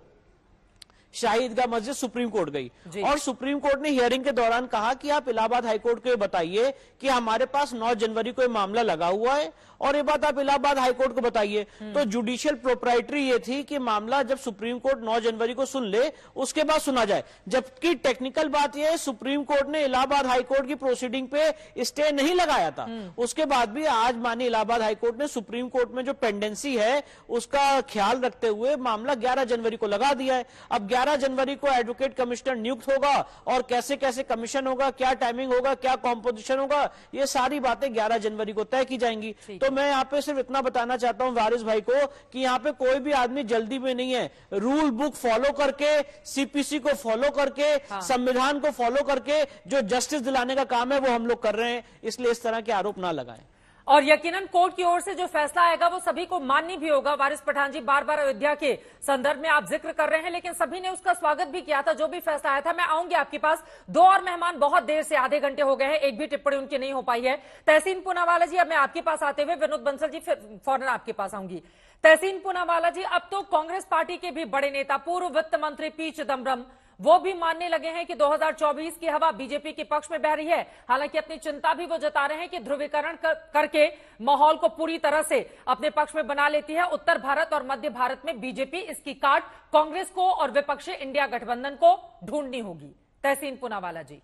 Speaker 3: शाही ईदगाह मस्जिद सुप्रीम कोर्ट गई। और सुप्रीम कोर्ट ने हियरिंग के दौरान कहा कि आप इलाहाबाद हाईकोर्ट को ये बताइए कि हमारे पास 9 जनवरी को ये मामला लगा हुआ है और ये बात आप इलाहाबाद हाईकोर्ट को बताइए। तो जुडिशियल प्रोपराइटरी ये थी कि मामला जब सुप्रीम कोर्ट 9 जनवरी को सुन ले उसके बाद सुना जाए। जबकि टेक्निकल बात यह है सुप्रीम कोर्ट ने इलाहाबाद हाईकोर्ट की प्रोसीडिंग पे स्टे नहीं लगाया था। उसके बाद भी आज मानी इलाहाबाद हाईकोर्ट ने सुप्रीम कोर्ट में जो पेंडेंसी है उसका ख्याल रखते हुए मामला 11 जनवरी को लगा दिया है। अब 11 जनवरी को एडवोकेट कमिश्नर नियुक्त होगा और कैसे कैसे कमीशन होगा क्या टाइमिंग होगा क्या कॉम्पोजिशन होगा ये सारी बातें 11 जनवरी को तय की जाएँगी। तो मैं यहाँ पे सिर्फ़ इतना बताना चाहता हूँ वारिस भाई को कि यहाँ पे कोई भी आदमी जल्दी में नहीं है। रूल बुक फॉलो करके सीपीसी को फॉलो करके संविधान को फॉलो करके जो जस्टिस दिलाने का काम है वो हम लोग कर रहे हैं। इसलिए इस तरह के आरोप ना लगाएँ।
Speaker 1: और यकीनन कोर्ट की ओर से जो फैसला आएगा, वो सभी को मान्य भी होगा। वारिस पठान जी बार बार अयोध्या के संदर्भ में आप ज़िक्र कर रहे हैं, लेकिन सभी ने उसका स्वागत भी किया था, जो भी फैसला आया था। मैं आऊँगी आपके पास। दो और मेहमान बहुत देर से आधे घंटे हो गए हैं, एक भी टिप्पणी उनकी नहीं हो पाई है। तहसीन पूनावाला जी, अब मैं आपके पास आते हुए विनोद बंसल जी, फिर फ़ौरन आपके पास आऊँगी। तहसीन पूनावाला जी, अब तो कांग्रेस पार्टी के भी बड़े नेता, पूर्व वित्त मंत्री पी चिदम्बरम वो भी मानने लगे हैं कि 2024 की हवा बीजेपी के पक्ष में बह रही है। हालाँकि अपनी चिंता भी वो जता रहे हैं कि ध्रुवीकरण कर, करके माहौल को पूरी तरह से अपने पक्ष में बना लेती है। उत्तर भारत और मध्य भारत में बीजेपी इसकी काट कांग्रेस को और विपक्षी इंडिया गठबंधन को ढूंढनी होगी। तहसीन पुनावाला जी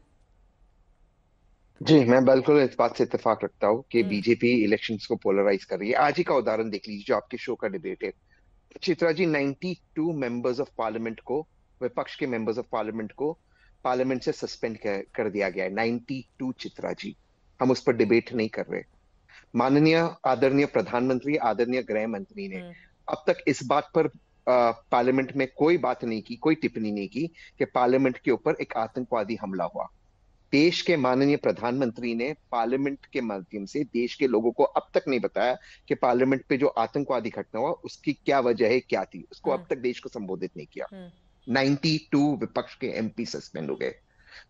Speaker 11: जी मैं बिल्कुल इस बात से इतफाक रखता हूँ कि बीजेपी इलेक्शंस को पोलराइज कर रही है। आज ही का उदाहरण देख लीजिए जो आपके शो का डिबेट है। Chitra ji 92 members of parliament को विपक्ष के मेंबर्स ऑफ़ पार्लियामेंट को पार्लियामेंट से सस्पेंड कर, दिया गया है। 92 चित्रा जी हम उस पर डिबेट नहीं कर रहे। माननीय आदरणीय प्रधानमंत्री आदरणीय गृह मंत्री ने अब तक इस बात पर पार्लियामेंट में कोई बात नहीं की कोई टिप्पणी नहीं की कि पार्लियामेंट के ऊपर एक आतंकवादी हमला हुआ। देश के माननीय प्रधानमंत्री ने पार्लियामेंट के माध्यम से देश के लोगों को अब तक नहीं बताया कि पार्लियामेंट पे जो आतंकवादी घटना हुआ उसकी क्या वजह है क्या थी उसको अब तक देश को संबोधित नहीं किया। 92 विपक्ष के एमपी सस्पेंड हो गए।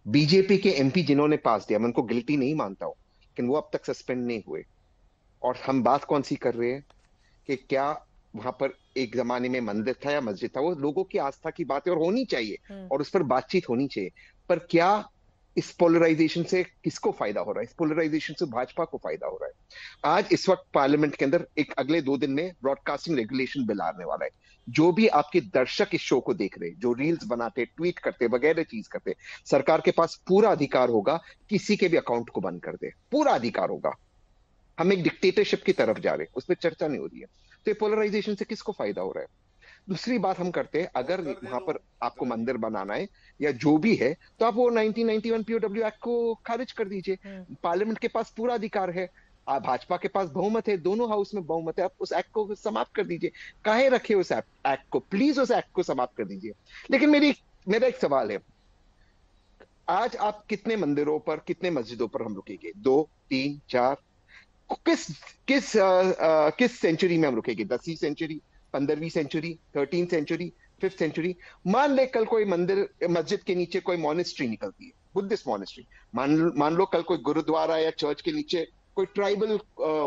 Speaker 11: बीजेपी के एमपी जिन्होंने पास दिया मैं उनको गिल्टी नहीं मानता हूँ लेकिन वो अब तक सस्पेंड नहीं हुए। और हम बात कौन सी कर रहे हैं कि क्या वहाँ पर एक जमाने में मंदिर था या मस्जिद था? वो लोगों की आस्था की बात है और होनी चाहिए और उस पर बातचीत होनी चाहिए। पर क्या इस पोलराइजेशन से किसको फ़ायदा हो रहा है? इस पोलराइजेशन से भाजपा को फ़ायदा हो रहा है। आज इस वक्त पार्लियामेंट के अंदर एक अगले दो दिन में ब्रॉडकास्टिंग रेगुलेशन बिल आने वाला है। जो भी आपके दर्शक इस शो को देख रहे जो रील्स बनाते ट्वीट करते, वगैरह चीज़ करते, सरकार के पास पूरा अधिकार होगा, किसी के भी अकाउंट को बंद कर दे। पूरा अधिकार होगा। हम एक डिक्टेटरशिप की तरफ़ जा रहे हैं, उस पर चर्चा नहीं हो रही है। तो पोलराइजेशन से किसको फ़ायदा हो रहा है? दूसरी बात हम करते हैं अगर वहाँ पर आपको मंदिर बनाना है या जो भी है तो आप वो 1991 पीओडब्ल्यू एक्ट को खारिज कर दीजिए। पार्लियामेंट के पास पूरा अधिकार है। भाजपा के पास बहुमत है दोनों हाउस में बहुमत है आप उस एक्ट को समाप्त कर दीजिए। काहे रखे उस एक्ट को? प्लीज़ उस एक्ट को समाप्त कर दीजिए। लेकिन मेरी मेरा एक सवाल है। आज आप कितने मंदिरों पर कितने मस्जिदों पर हम रुकेंगे? दो तीन चार? किस किस आ, आ, किस सेंचुरी में हम रुकेंगे? दसवीं सेंचुरी पंद्रहवीं century thirteen century fifth century मान ले कल कोई मंदिर, मस्जिद के नीचे कोई मोनिस्ट्री निकलती है बुद्धिस्ट मोनिस्ट्री मान मान लो कल कोई गुरुद्वारा या चर्च के नीचे कोई ट्राइबल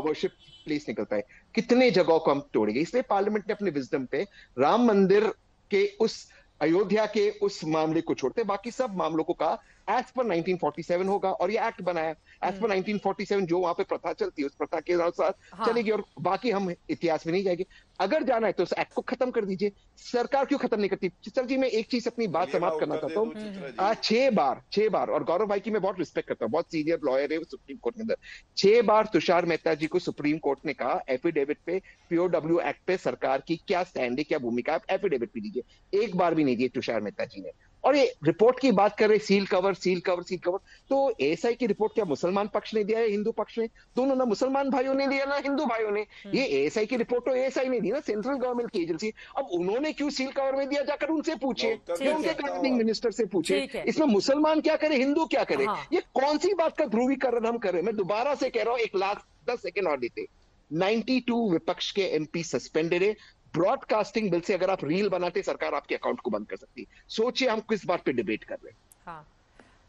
Speaker 11: वर्शिप प्लेस निकलता है, कितने जगहों को हम तोड़ेंगे इसलिए पार्लियामेंट ने अपने विजडम पे राम मंदिर के उस, अयोध्या के उस मामले को छोड़ते बाकी सब मामलों को कहा एज पर 1947 होगा और ये एक्ट बनाया एज पर 1947 जो वहाँ पे प्रथा चलती है उस प्रथा के अनुसार हाँ। चलेगी और बाकी हम इतिहास में नहीं जाएँगे। अगर जाना है तो उस एक्ट को खत्म कर दीजिए। सरकार क्यों खत्म नहीं करती? सर जी मैं एक चीज़ अपनी बात समाप्त करना चाहता हूँ। छह बार छह बार और गौरव भाई की मैं बहुत रिस्पेक्ट करता हूँ। बहुत सीनियर लॉयर है सुप्रीम कोर्ट के अंदर। छह बार तुषार मेहता जी को सुप्रीम कोर्ट ने कहा एफिडेविट पे पीओडब्ल्यू एक्ट पे सरकार की क्या स्टैंड है क्या भूमिका है एफिडेविट भी दीजिए। एक बार भी नहीं दिए तुषार मेहता जी ने। और ये रिपोर्ट की बात कर रहे seal cover seal cover seal cover तो एएसआई की रिपोर्ट क्या मुसलमान पक्ष ने दिया है हिंदू पक्ष ने? दोनों ना मुसलमान भाइयों ने दिया ना हिंदू भाइयों ने। ये एएसआई की रिपोर्ट तो एएसआई ने दी ना सेंट्रल गवर्नमेंट की एजेंसी अब उन्होंने क्यों सील कवर में दिया जाकर उनसे पूछे। उनके गवर्निंग मिनिस्टर से पूछे? इसमें मुसलमान क्या करे हिंदू क्या करे? ये कौन सी बात का ध्रुवीकरण हम करें मैं दोबारा से कह रहा हूँ एक लाख दस सेकेंड और देते 92 विपक्ष के एमपी सस्पेंडेड है। ब्रॉडकास्टिंग बिल से अगर आप रील बनाते सरकार आपके अकाउंट को बंद कर सकती है। सोचिए हम किस बात पे डिबेट कर रहे हैं।
Speaker 1: हाँ।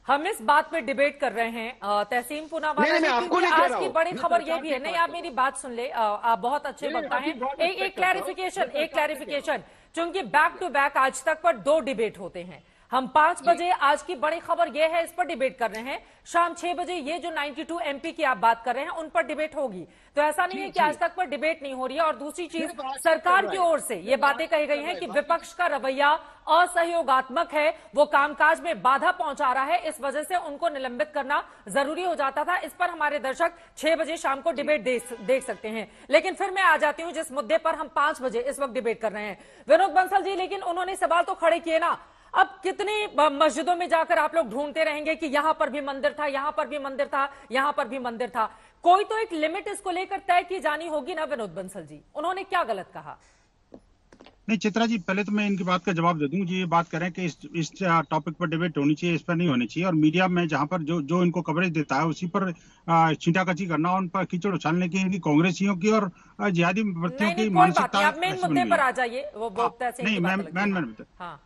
Speaker 1: हम इस बात पे डिबेट कर रहे हैं तहसीम पूनावाला आज की बड़ी खबर ये भी है नहीं आप मेरी बात सुन ले आप बहुत अच्छे वक्ता हैं। एक एक क्लैरिफिकेशन एक क्लैरिफिकेशन क्योंकि बैक टू बैक आज तक पर दो डिबेट होते हैं। हम पाँच बजे आज की बड़ी खबर यह है इस पर डिबेट कर रहे हैं। शाम छह बजे ये जो 92 एमपी की आप बात कर रहे हैं उन पर डिबेट होगी। तो ऐसा नहीं है कि आज तक पर डिबेट नहीं हो रही है। और दूसरी चीज़ सरकार की ओर से ये बातें कही गई हैं कि विपक्ष का रवैया असहयोगात्मक है वो कामकाज में बाधा पहुँचा रहा है इस वजह से उनको निलंबित करना ज़रूरी हो जाता था। इस पर हमारे दर्शक छह बजे शाम को डिबेट देख सकते हैं। लेकिन फिर मैं आ जाती हूँ जिस मुद्दे पर हम पाँच बजे इस वक्त डिबेट कर रहे हैं। विनोद बंसल जी लेकिन उन्होंने सवाल तो खड़े किए ना। अब कितनी मस्जिदों में जाकर आप लोग ढूंढते रहेंगे कि यहाँ पर भी मंदिर था, यहाँ पर भी मंदिर था, यहाँ पर भी मंदिर था। कोई तो एक लिमिट इसको लेकर तय की जानी होगी ना, विनोद बंसल जी। उन्होंने क्या गलत कहा?
Speaker 12: नहीं चित्रा जी पहले तो मैं इनकी बात का जवाब दे दूँ। जी ये बात करें कि इस इस टॉपिक पर डिबेट होनी चाहिए इस पर नहीं होनी चाहिए। और मीडिया में जहाँ पर जो जो इनको कवरेज देता है उसी पर छींटाकची करना उन पर कीचड़ उछालने की इनकी कांग्रेसियों की और जिहादी वृत्तियों की मानसिकता नहीं मैन मैन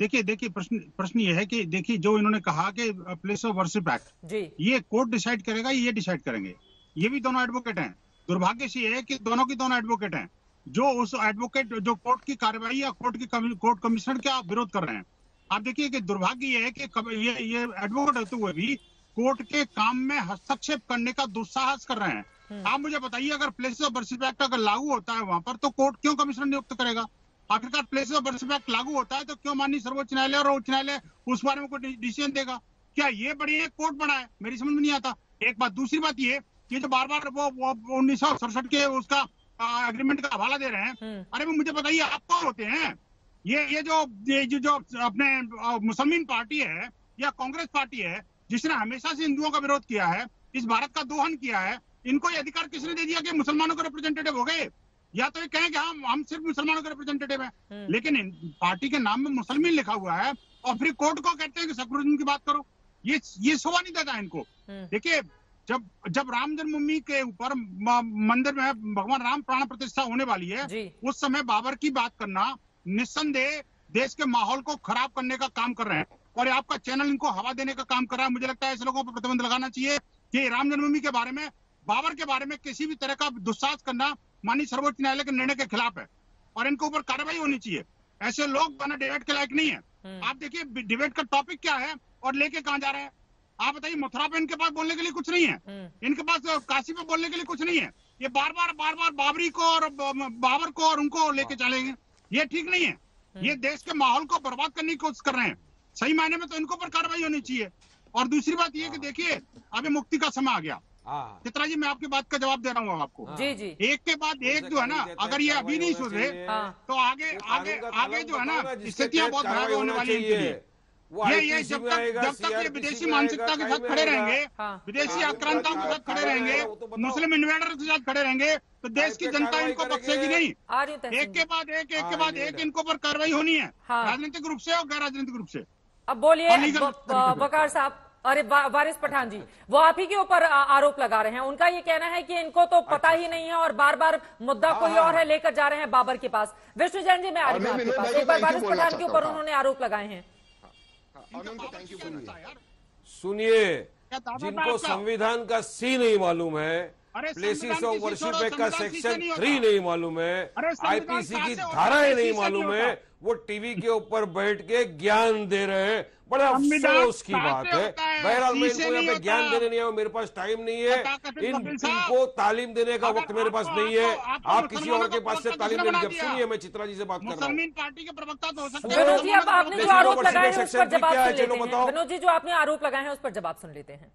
Speaker 12: देखिए देखिए प्रश्न प्रश्न ये है कि देखिए जो इन्होंने कहा कि प्लेस ऑफ़ वर्शिप एक्ट ये कोर्ट डिसाइड करेगा ये डिसाइड करेंगे। ये भी दोनों एडवोकेट हैं। दुर्भाग्य से ये है कि दोनों की दोनों एडवोकेट हैं। जो उस एडवोकेट जो कोर्ट की कार्रवाई या कोर्ट की कोर्ट कमिश्नर का विरोध कर रहे हैं? आप देखिए कि दुर्भाग्य ये है कि ये ये एडवोकेट होते हुए भी कोर्ट के काम में हस्तक्षेप करने का दुस्साहस कर रहे हैं। आप मुझे बताइए अगर प्लेसेस ऑफ़ वर्शिप एक्ट अगर लागू होता है वहाँ पर तो कोर्ट क्यों कमिश्नर नियुक्त करेगा? आखिरकार प्लेसेस ऑफ़ वर्शिप एक्ट लागू होता है तो क्यों माननीय सर्वोच्च न्यायालय और उच्च न्यायालय उस बारे में कोई डिसीज़न देगा? क्या ये बड़ी एक कोर्ट बना है? मेरी समझ में नहीं आता। एक बात दूसरी बात ये ये जो बार बार वो उन्नीस सौ सड़सठ के उसका एग्रीमेंट का हवाला दे रहे हैं। अरे वो मुझे बताइए आप कौन होते हैं? ये ये जो ये जो, जो अपने मुसलमान पार्टी है या कांग्रेस पार्टी है जिसने हमेशा से हिंदुओं का विरोध किया है इस भारत का दोहन किया है इनको ये अधिकार किसने दे दिया कि मुसलमानों के रिप्रेजेंटेटिव हो गए? या तो ये कहें कि हम हम सिर्फ़ मुसलमानों के रिप्रेजेंटेटिव हैं। लेकिन पार्टी के नाम में मुसलमान लिखा हुआ है और फिर कोर्ट को कहते हैं कि सेकुलरिज्म की बात करो। ये ये शोभा नहीं देता इनको। देखिए जब जब राम जन्मभूमि के ऊपर मंदिर में भगवान राम प्राण प्रतिष्ठा होने वाली है उस समय बाबर की बात करना निस्संदेह देश के माहौल को खराब करने का काम कर रहे हैं और आपका चैनल इनको हवा देने का काम कर रहा है। मुझे लगता है ऐसे लोगों पर प्रतिबंध लगाना चाहिए कि राम जन्मभूमि के बारे में बाबर के बारे में किसी भी तरह का दुस्साहस करना माननीय सर्वोच्च न्यायालय के निर्णय के खिलाफ है और इनके ऊपर कार्रवाई होनी चाहिए। ऐसे लोग बना डिबेट के लायक नहीं है। आप देखिए डिबेट का टॉपिक क्या है और लेके कहा जा रहे हैं? आप बताइए मथुरा पे इनके पास बोलने के लिए कुछ नहीं है? इनके पास काशी पे बोलने के लिए कुछ नहीं है। ये बार बार बार बार बाबरी को और बाबर को और उनको लेके चलेंगे। ये ठीक नहीं है। ये देश के माहौल को बर्बाद करने की कोशिश कर रहे हैं। सही मायने में तो इनको पर कार्रवाई होनी चाहिए। और दूसरी बात ये कि देखिए अभी मुक्ति का समय आ गया। चित्रा जी मैं आपकी बात का जवाब दे रहा हूँ आपको।
Speaker 1: जी जी।
Speaker 12: एक के बाद एक जो है ना अगर ये अभी नहीं सुधरे तो आगे आगे आगे जो है ना स्थितियाँ बहुत भयावह होने वाली है इनके लिए।
Speaker 10: वो
Speaker 12: ये ये जब तक जब तक ये विदेशी मानसिकता के साथ खड़े रहेंगे
Speaker 10: आएगा।
Speaker 12: विदेशी
Speaker 10: हाँ,
Speaker 12: आक्रांताओं के साथ खड़े रहेंगे
Speaker 10: तो।
Speaker 12: मुस्लिम इन्वेडर के साथ खड़े रहेंगे तो देश की जनता इनको। बख्शेगी नहीं। एक के बाद एक एक के
Speaker 10: हाँ,
Speaker 12: बाद एक इनको पर कार्रवाई होनी है
Speaker 1: हाँ।
Speaker 12: राजनीतिक रूप से और गैर राजनीतिक रूप से।
Speaker 1: अब बोलिए। बकार साहब अरे वारिस पठान जी वो आप ही के ऊपर आरोप लगा रहे हैं। उनका ये कहना है कि इनको तो पता ही नहीं है और बार बार मुद्दा कोई और है लेकर जा रहे हैं बाबर के पास। विष्णु जैन जी मैं आ रही हूँ आपके पास। एक बार वारिस पठान के ऊपर उन्होंने आरोप लगाए हैं।
Speaker 11: और उनको थैंक यू बोलूँगा
Speaker 10: सुनिए जिनको संविधान का सी नहीं मालूम है प्लेसिस ऑफ़ वर्शिप एक्ट का सेक्शन थ्री नहीं मालूम है। आईपीसी की धाराएँ नहीं मालूम है वो टीवी के ऊपर बैठ के ज्ञान दे रहे हैं। बड़ा अफसोस की बात है। बहरहाल मैं इनको यहाँ पे ज्ञान देने नहीं आया मेरे पास टाइम नहीं है। इन इनको तालीम देने का वक्त मेरे पास नहीं है। आप किसी और के पास से तालीम लेनी
Speaker 12: बना
Speaker 10: जब सुनिए मैं चित्रा जी से बात कर रहा हूँ।
Speaker 12: पार्टी के प्रवक्ता तो हो सकते हैं।
Speaker 1: जी आपने जो आरोप लगाए हैं उस पर जवाब सुन लेते
Speaker 10: चलो
Speaker 1: हैं।
Speaker 10: बताओ।
Speaker 1: विनोद जी जो आपने आरोप लगाए हैं उस पर जवाब सुन लेते हैं।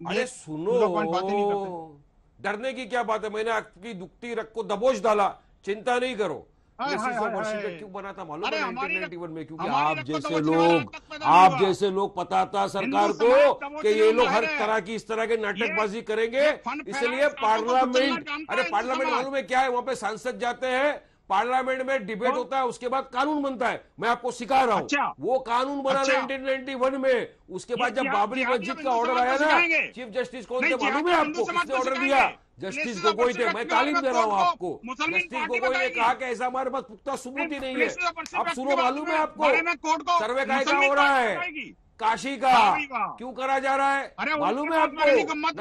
Speaker 10: अरे सुनो। डरने की क्या बात है? मैंने आपकी दुखती रख को दबोच डाला। चिंता नहीं करो। क्यों बना था मालूम है
Speaker 12: हमारी
Speaker 10: 1991 में क्योंकि आप
Speaker 12: तो
Speaker 10: जैसे लोग आप जैसे लोग पता था सरकार को कि ये लोग हर तरह की इस तरह के नाटकबाजी करेंगे। इसलिए
Speaker 12: कुछ
Speaker 10: पार्लियामेंट अरे पार्लियामेंट मालूम है क्या है? वहाँ पे सांसद जाते हैं पार्लियामेंट में डिबेट
Speaker 12: तो-
Speaker 10: होता है उसके बाद कानून बनता है। मैं आपको सिखा रहा हूँ। अच्छा। वो कानून बना
Speaker 12: अच्छा।
Speaker 10: 1991 में। उसके बाद जब बाबरी मस्जिद का ऑर्डर आया ना चीफ जस्टिस कौन थे मालूम है आपको? किसने ऑर्डर दिया? जस्टिस गोगोई थे मैं तालीम दे रहा हूँ आपको। जस्टिस गोगोई ने कहा कि ऐसा हमारे पास पुख्ता सबूत ही नहीं है।
Speaker 12: प्लेसेस
Speaker 10: अब सुनो मालूम है। आपको? सर्वे का हो रहा है। काशी का। क्यों करा जा रहा है? मालूम है आपको?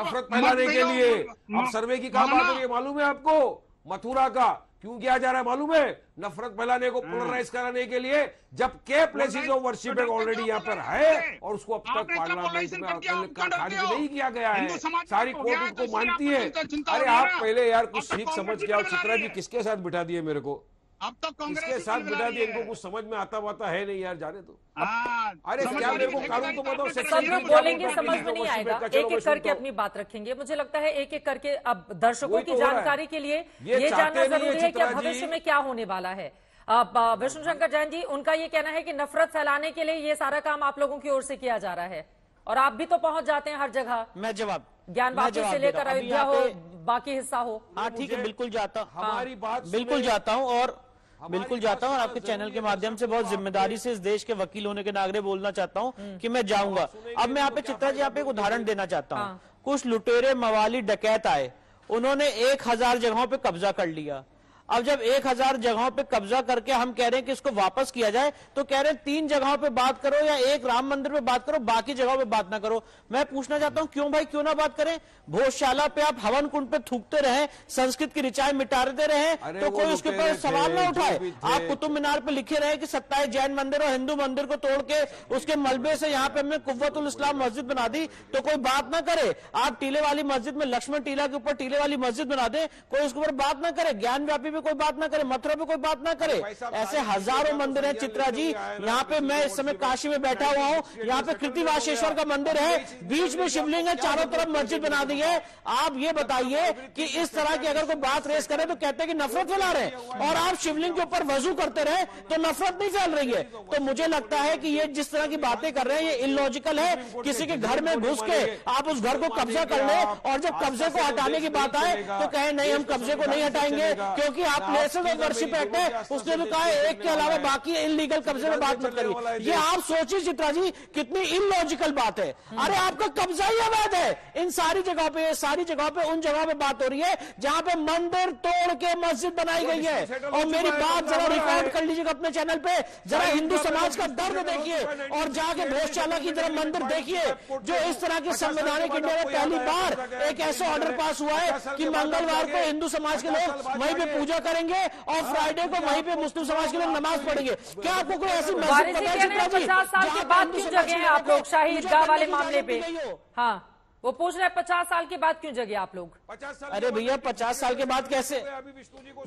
Speaker 10: नफरत फैलाने के लिए। अब सर्वे की कहा बात। हो रही है? मालूम है आपको? मथुरा का। क्यों किया जा रहा है मालूम है? नफरत फैलाने को पोलराइज कराने के लिए जबकि प्लेसिस ऑफ़ वर्शिप ऑलरेडी यहाँ पर है और उसको अब तक पार्लियामेंट में खारिज नहीं किया गया है। सारी कोर्ट उसको
Speaker 12: तो
Speaker 10: मानती है। अरे आप पहले यार कुछ
Speaker 12: ठीक
Speaker 10: सीख समझ के आओ चित्रा जी किसके साथ बिठा दिए मेरे को?
Speaker 12: अब तो कांग्रेस
Speaker 10: किसके साथ इनको कुछ समझ में आता वाता है नहीं यार जाने दो।
Speaker 12: हाँ,
Speaker 10: अरे
Speaker 12: समझ
Speaker 10: क्या
Speaker 12: में
Speaker 10: मेरे को
Speaker 12: नहीं
Speaker 10: कानून तो
Speaker 12: आएगा,
Speaker 10: बताओ,
Speaker 1: सब
Speaker 10: थ्री
Speaker 1: बोलेंगे समझ में नहीं आएगा। एक एक करके अपनी बात रखेंगे। मुझे लगता है एक एक करके अब दर्शकों की
Speaker 10: तो।
Speaker 1: जानकारी के लिए
Speaker 10: ये
Speaker 1: जानना ज़रूरी है कि अब भविष्य में क्या होने वाला है। विष्णु शंकर जैन जी उनका ये कहना है कि नफरत फैलाने के लिए ये सारा काम आप लोगों की ओर से किया जा रहा है। और आप भी तो पहुँच जाते हैं हर जगह।
Speaker 8: मैं जवाब
Speaker 1: ज्ञान
Speaker 8: वापसी
Speaker 1: से लेकर
Speaker 8: हूँ।
Speaker 1: अयोध्या हो बाकी हिस्सा हो।
Speaker 8: हाँ ठीक है बिल्कुल जाता हूँ।
Speaker 10: हमारी बात
Speaker 8: बिल्कुल जाता हूँ और बिल्कुल जाता हूँ और आपके चैनल के माध्यम से बहुत ज़िम्मेदारी से इस देश के वकील होने के नागरे बोलना चाहता हूँ कि मैं जाऊँगा। अब मैं यहाँ पे चित्रा जी यहाँ पे एक उदाहरण देना चाहता हूँ। कुछ लुटेरे मवाली डकैत आए। उन्होंने एक हज़ार जगहों पे कब्जा कर लिया।
Speaker 3: अब जब एक हज़ार जगहों पे कब्जा करके हम कह रहे हैं कि इसको वापस किया जाए तो कह रहे हैं तीन जगहों पे बात करो या एक राम मंदिर पे बात करो बाकी जगहों पे बात ना करो। मैं पूछना चाहता हूँ क्यों भाई क्यों ना बात करें? भोजशाला पे आप हवन कुंड पे थूकते रहे संस्कृत की रिचाएँ मिटाते रहे तो कोई उसके ऊपर सवाल ना उठाए। आप कुतुब मीनार पे लिखे रहे कि सत्ताईस जैन मंदिर और हिंदू मंदिर को तोड़ के उसके मलबे से यहाँ पे हमने कुव्वतुल इस्लाम मस्जिद बना दी तो कोई बात ना करे। आप टीले वाली मस्जिद में लक्ष्मण टीला के ऊपर टीले वाली मस्जिद बना दे कोई उसके ऊपर बात ना करे? ज्ञान व्यापी पे कोई बात ना करे मथुरा पे कोई बात ना करे। ऐसे हज़ारों मंदिर है चित्रा जी। यहाँ पे मैं इस समय काशी में बैठा हुआ हूँ। यहाँ पे कृतिवासेश्वर का मंदिर है। बीच में शिवलिंग है चारों तरफ़ मस्जिद बना दी है। आप ये बताइए कि इस तरह की अगर कोई बात रेस करे तो कहते हैं कि नफरत फैला रहे और आप शिवलिंग के ऊपर वज़ू करते रहे तो नफरत नहीं फैल रही है। तो मुझे लगता है कि ये जिस तरह की बातें कर रहे हैं ये इलॉजिकल है। किसी के घर में घुस के आप उस घर को कब्जा कर ले और जब कब्जे को हटाने की बात आए तो कहे नहीं हम कब्जे को नहीं हटाएँगे क्योंकि आप प्लेसेस ऑफ़ वर्शिप एक्ट है उसने तो कहा एक के अलावा बाकी इलीगल कब्जे में बात मत करिए। ये आप सोचिए चित्रा जी कितनी इलॉजिकल बात है। अरे आपका कब्जा ही अवैध है। इन सारी जगह पे सारी जगह पे उन जगह पे बात हो रही है जहाँ पे मंदिर तोड़ के मस्जिद बनाई गई है। और मेरी बात जरा रिकॉर्ड कर लीजिएगा अपने चैनल पे। जरा हिंदू समाज का दर्द देखिए और जाके भोजशाला की तरह मंदिर देखिए जो इस तरह के संवैधानिक इंडिया में पहली बार एक ऐसा ऑर्डर पास हुआ है कि मंगलवार को हिंदू समाज के लोग वहीं पे पूजा करेंगे और फ्राइडे को वहीं पे मुस्लिम समाज के लोग नमाज़ पढ़ेंगे। क्या आपको कोई ऐसी है
Speaker 1: हैं पचास साल के बाद
Speaker 3: जगह
Speaker 1: क्यों जगे आप
Speaker 3: लोग शाहिद
Speaker 1: शाही ईदगाह वाले मामले पे।
Speaker 3: हो?
Speaker 1: हाँ वो पूछ रहे हैं पचास साल के बाद क्यों जगे आप लोग?
Speaker 3: अरे भैया पचास साल के बाद कैसे?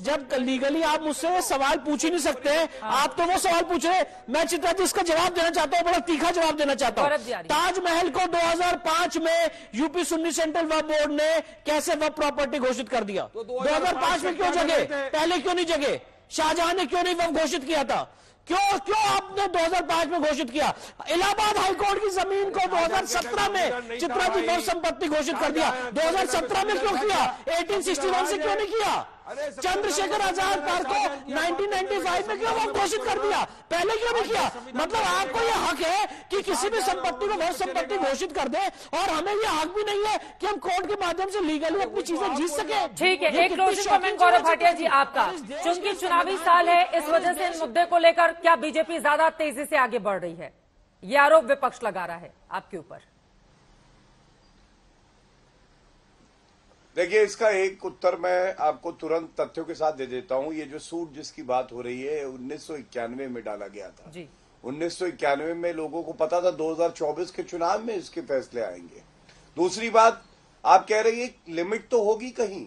Speaker 3: जब लीगली आप मुझसे सवाल पूछ ही नहीं सकते हैं। आप तो वो सवाल पूछ रहे मैं चित्रा जी इसका जवाब देना चाहता हूँ बड़ा तीखा जवाब देना चाहता हूँ।
Speaker 1: है।
Speaker 3: ताजमहल को 2005 में UP Sunni central Waqf board ने कैसे वक्फ प्रॉपर्टी घोषित कर दिया? 2005 में क्यों जगे? पहले क्यों नहीं जगे? शाहजहां ने क्यों नहीं वक्फ घोषित किया था? क्यों क्यों आपने 2005 में घोषित किया? इलाहाबाद हाईकोर्ट की ज़मीन को 2017 में चित्रा जी वक्फ संपत्ति घोषित कर दिया। 2017 में क्यों किया? 1861 से क्यों नहीं किया? चंद्रशेखर आज़ाद पार्क को 1995 में क्यों वो घोषित कर दिया? पहले क्यों नहीं किया? मतलब आपको ये हक है कि किसी भी संपत्ति को बहुत संपत्ति घोषित कर दे और हमें ये हक भी नहीं है कि हम कोर्ट के माध्यम से लीगली अपनी चीज़ें जीत सके।
Speaker 1: ठीक है एक क्लोजिंग कमेंट गौरव भाटिया जी आपका। चूँकि चुनावी साल है इस वजह से इन मुद्दे को लेकर क्या बीजेपी ज़्यादा तेज़ी से आगे बढ़ रही है? ये आरोप विपक्ष लगा रहा है आपके ऊपर।
Speaker 9: देखिए इसका एक उत्तर मैं आपको तुरंत तथ्यों के साथ दे देता हूँ। ये जो सूट जिसकी बात हो रही है उन्नीस सौ इक्यानवे में डाला गया था।
Speaker 1: जी।
Speaker 9: उन्नीस में लोगों को पता था 2024 के चुनाव में इसके फैसले आएँगे। दूसरी बात आप कह रही है लिमिट तो होगी कहीं।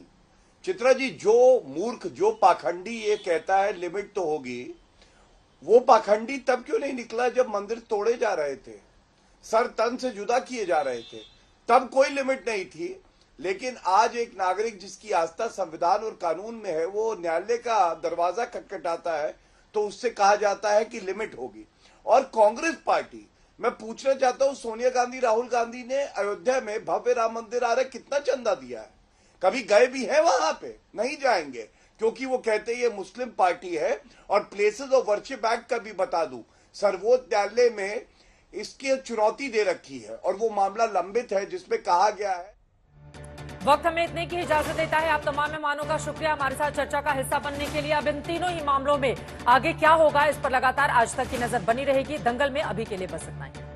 Speaker 9: चित्रा जी जो मूर्ख जो पाखंडी ये कहता है लिमिट तो होगी वो पाखंडी तब क्यों नहीं निकला जब मंदिर तोड़े जा रहे थे? सर तन से जुदा किए जा रहे थे। तब कोई लिमिट नहीं थी। लेकिन आज एक नागरिक जिसकी आस्था संविधान और कानून में है, वो न्यायालय का दरवाज़ा खटखटाता है तो उससे कहा जाता है कि लिमिट होगी। और कांग्रेस पार्टी, मैं पूछना चाहता हूँ, सोनिया गांधी, राहुल गांधी ने अयोध्या में भव्य राम मंदिर आ रहा कितना चंदा दिया है? कभी गए भी हैं वहाँ पे? नहीं जाएँगे, क्योंकि वो कहते ये मुस्लिम पार्टी है और प्लेसेस ऑफ़ वर्शिप एक्ट का भी बता दू। सर्वोच्च न्यायालय में इसकी चुनौती दे रखी है और वो मामला लंबित है, जिसमें कहा गया है
Speaker 1: वक्त हमें इतने की इजाज़त देता है। आप तमाम मेहमानों का शुक्रिया। हमारे साथ चर्चा का हिस्सा बनने के लिए अब इन तीनों ही मामलों में आगे क्या होगा, इस पर लगातार आज तक की नज़र बनी रहेगी। दंगल में अभी के लिए बस इतना ही।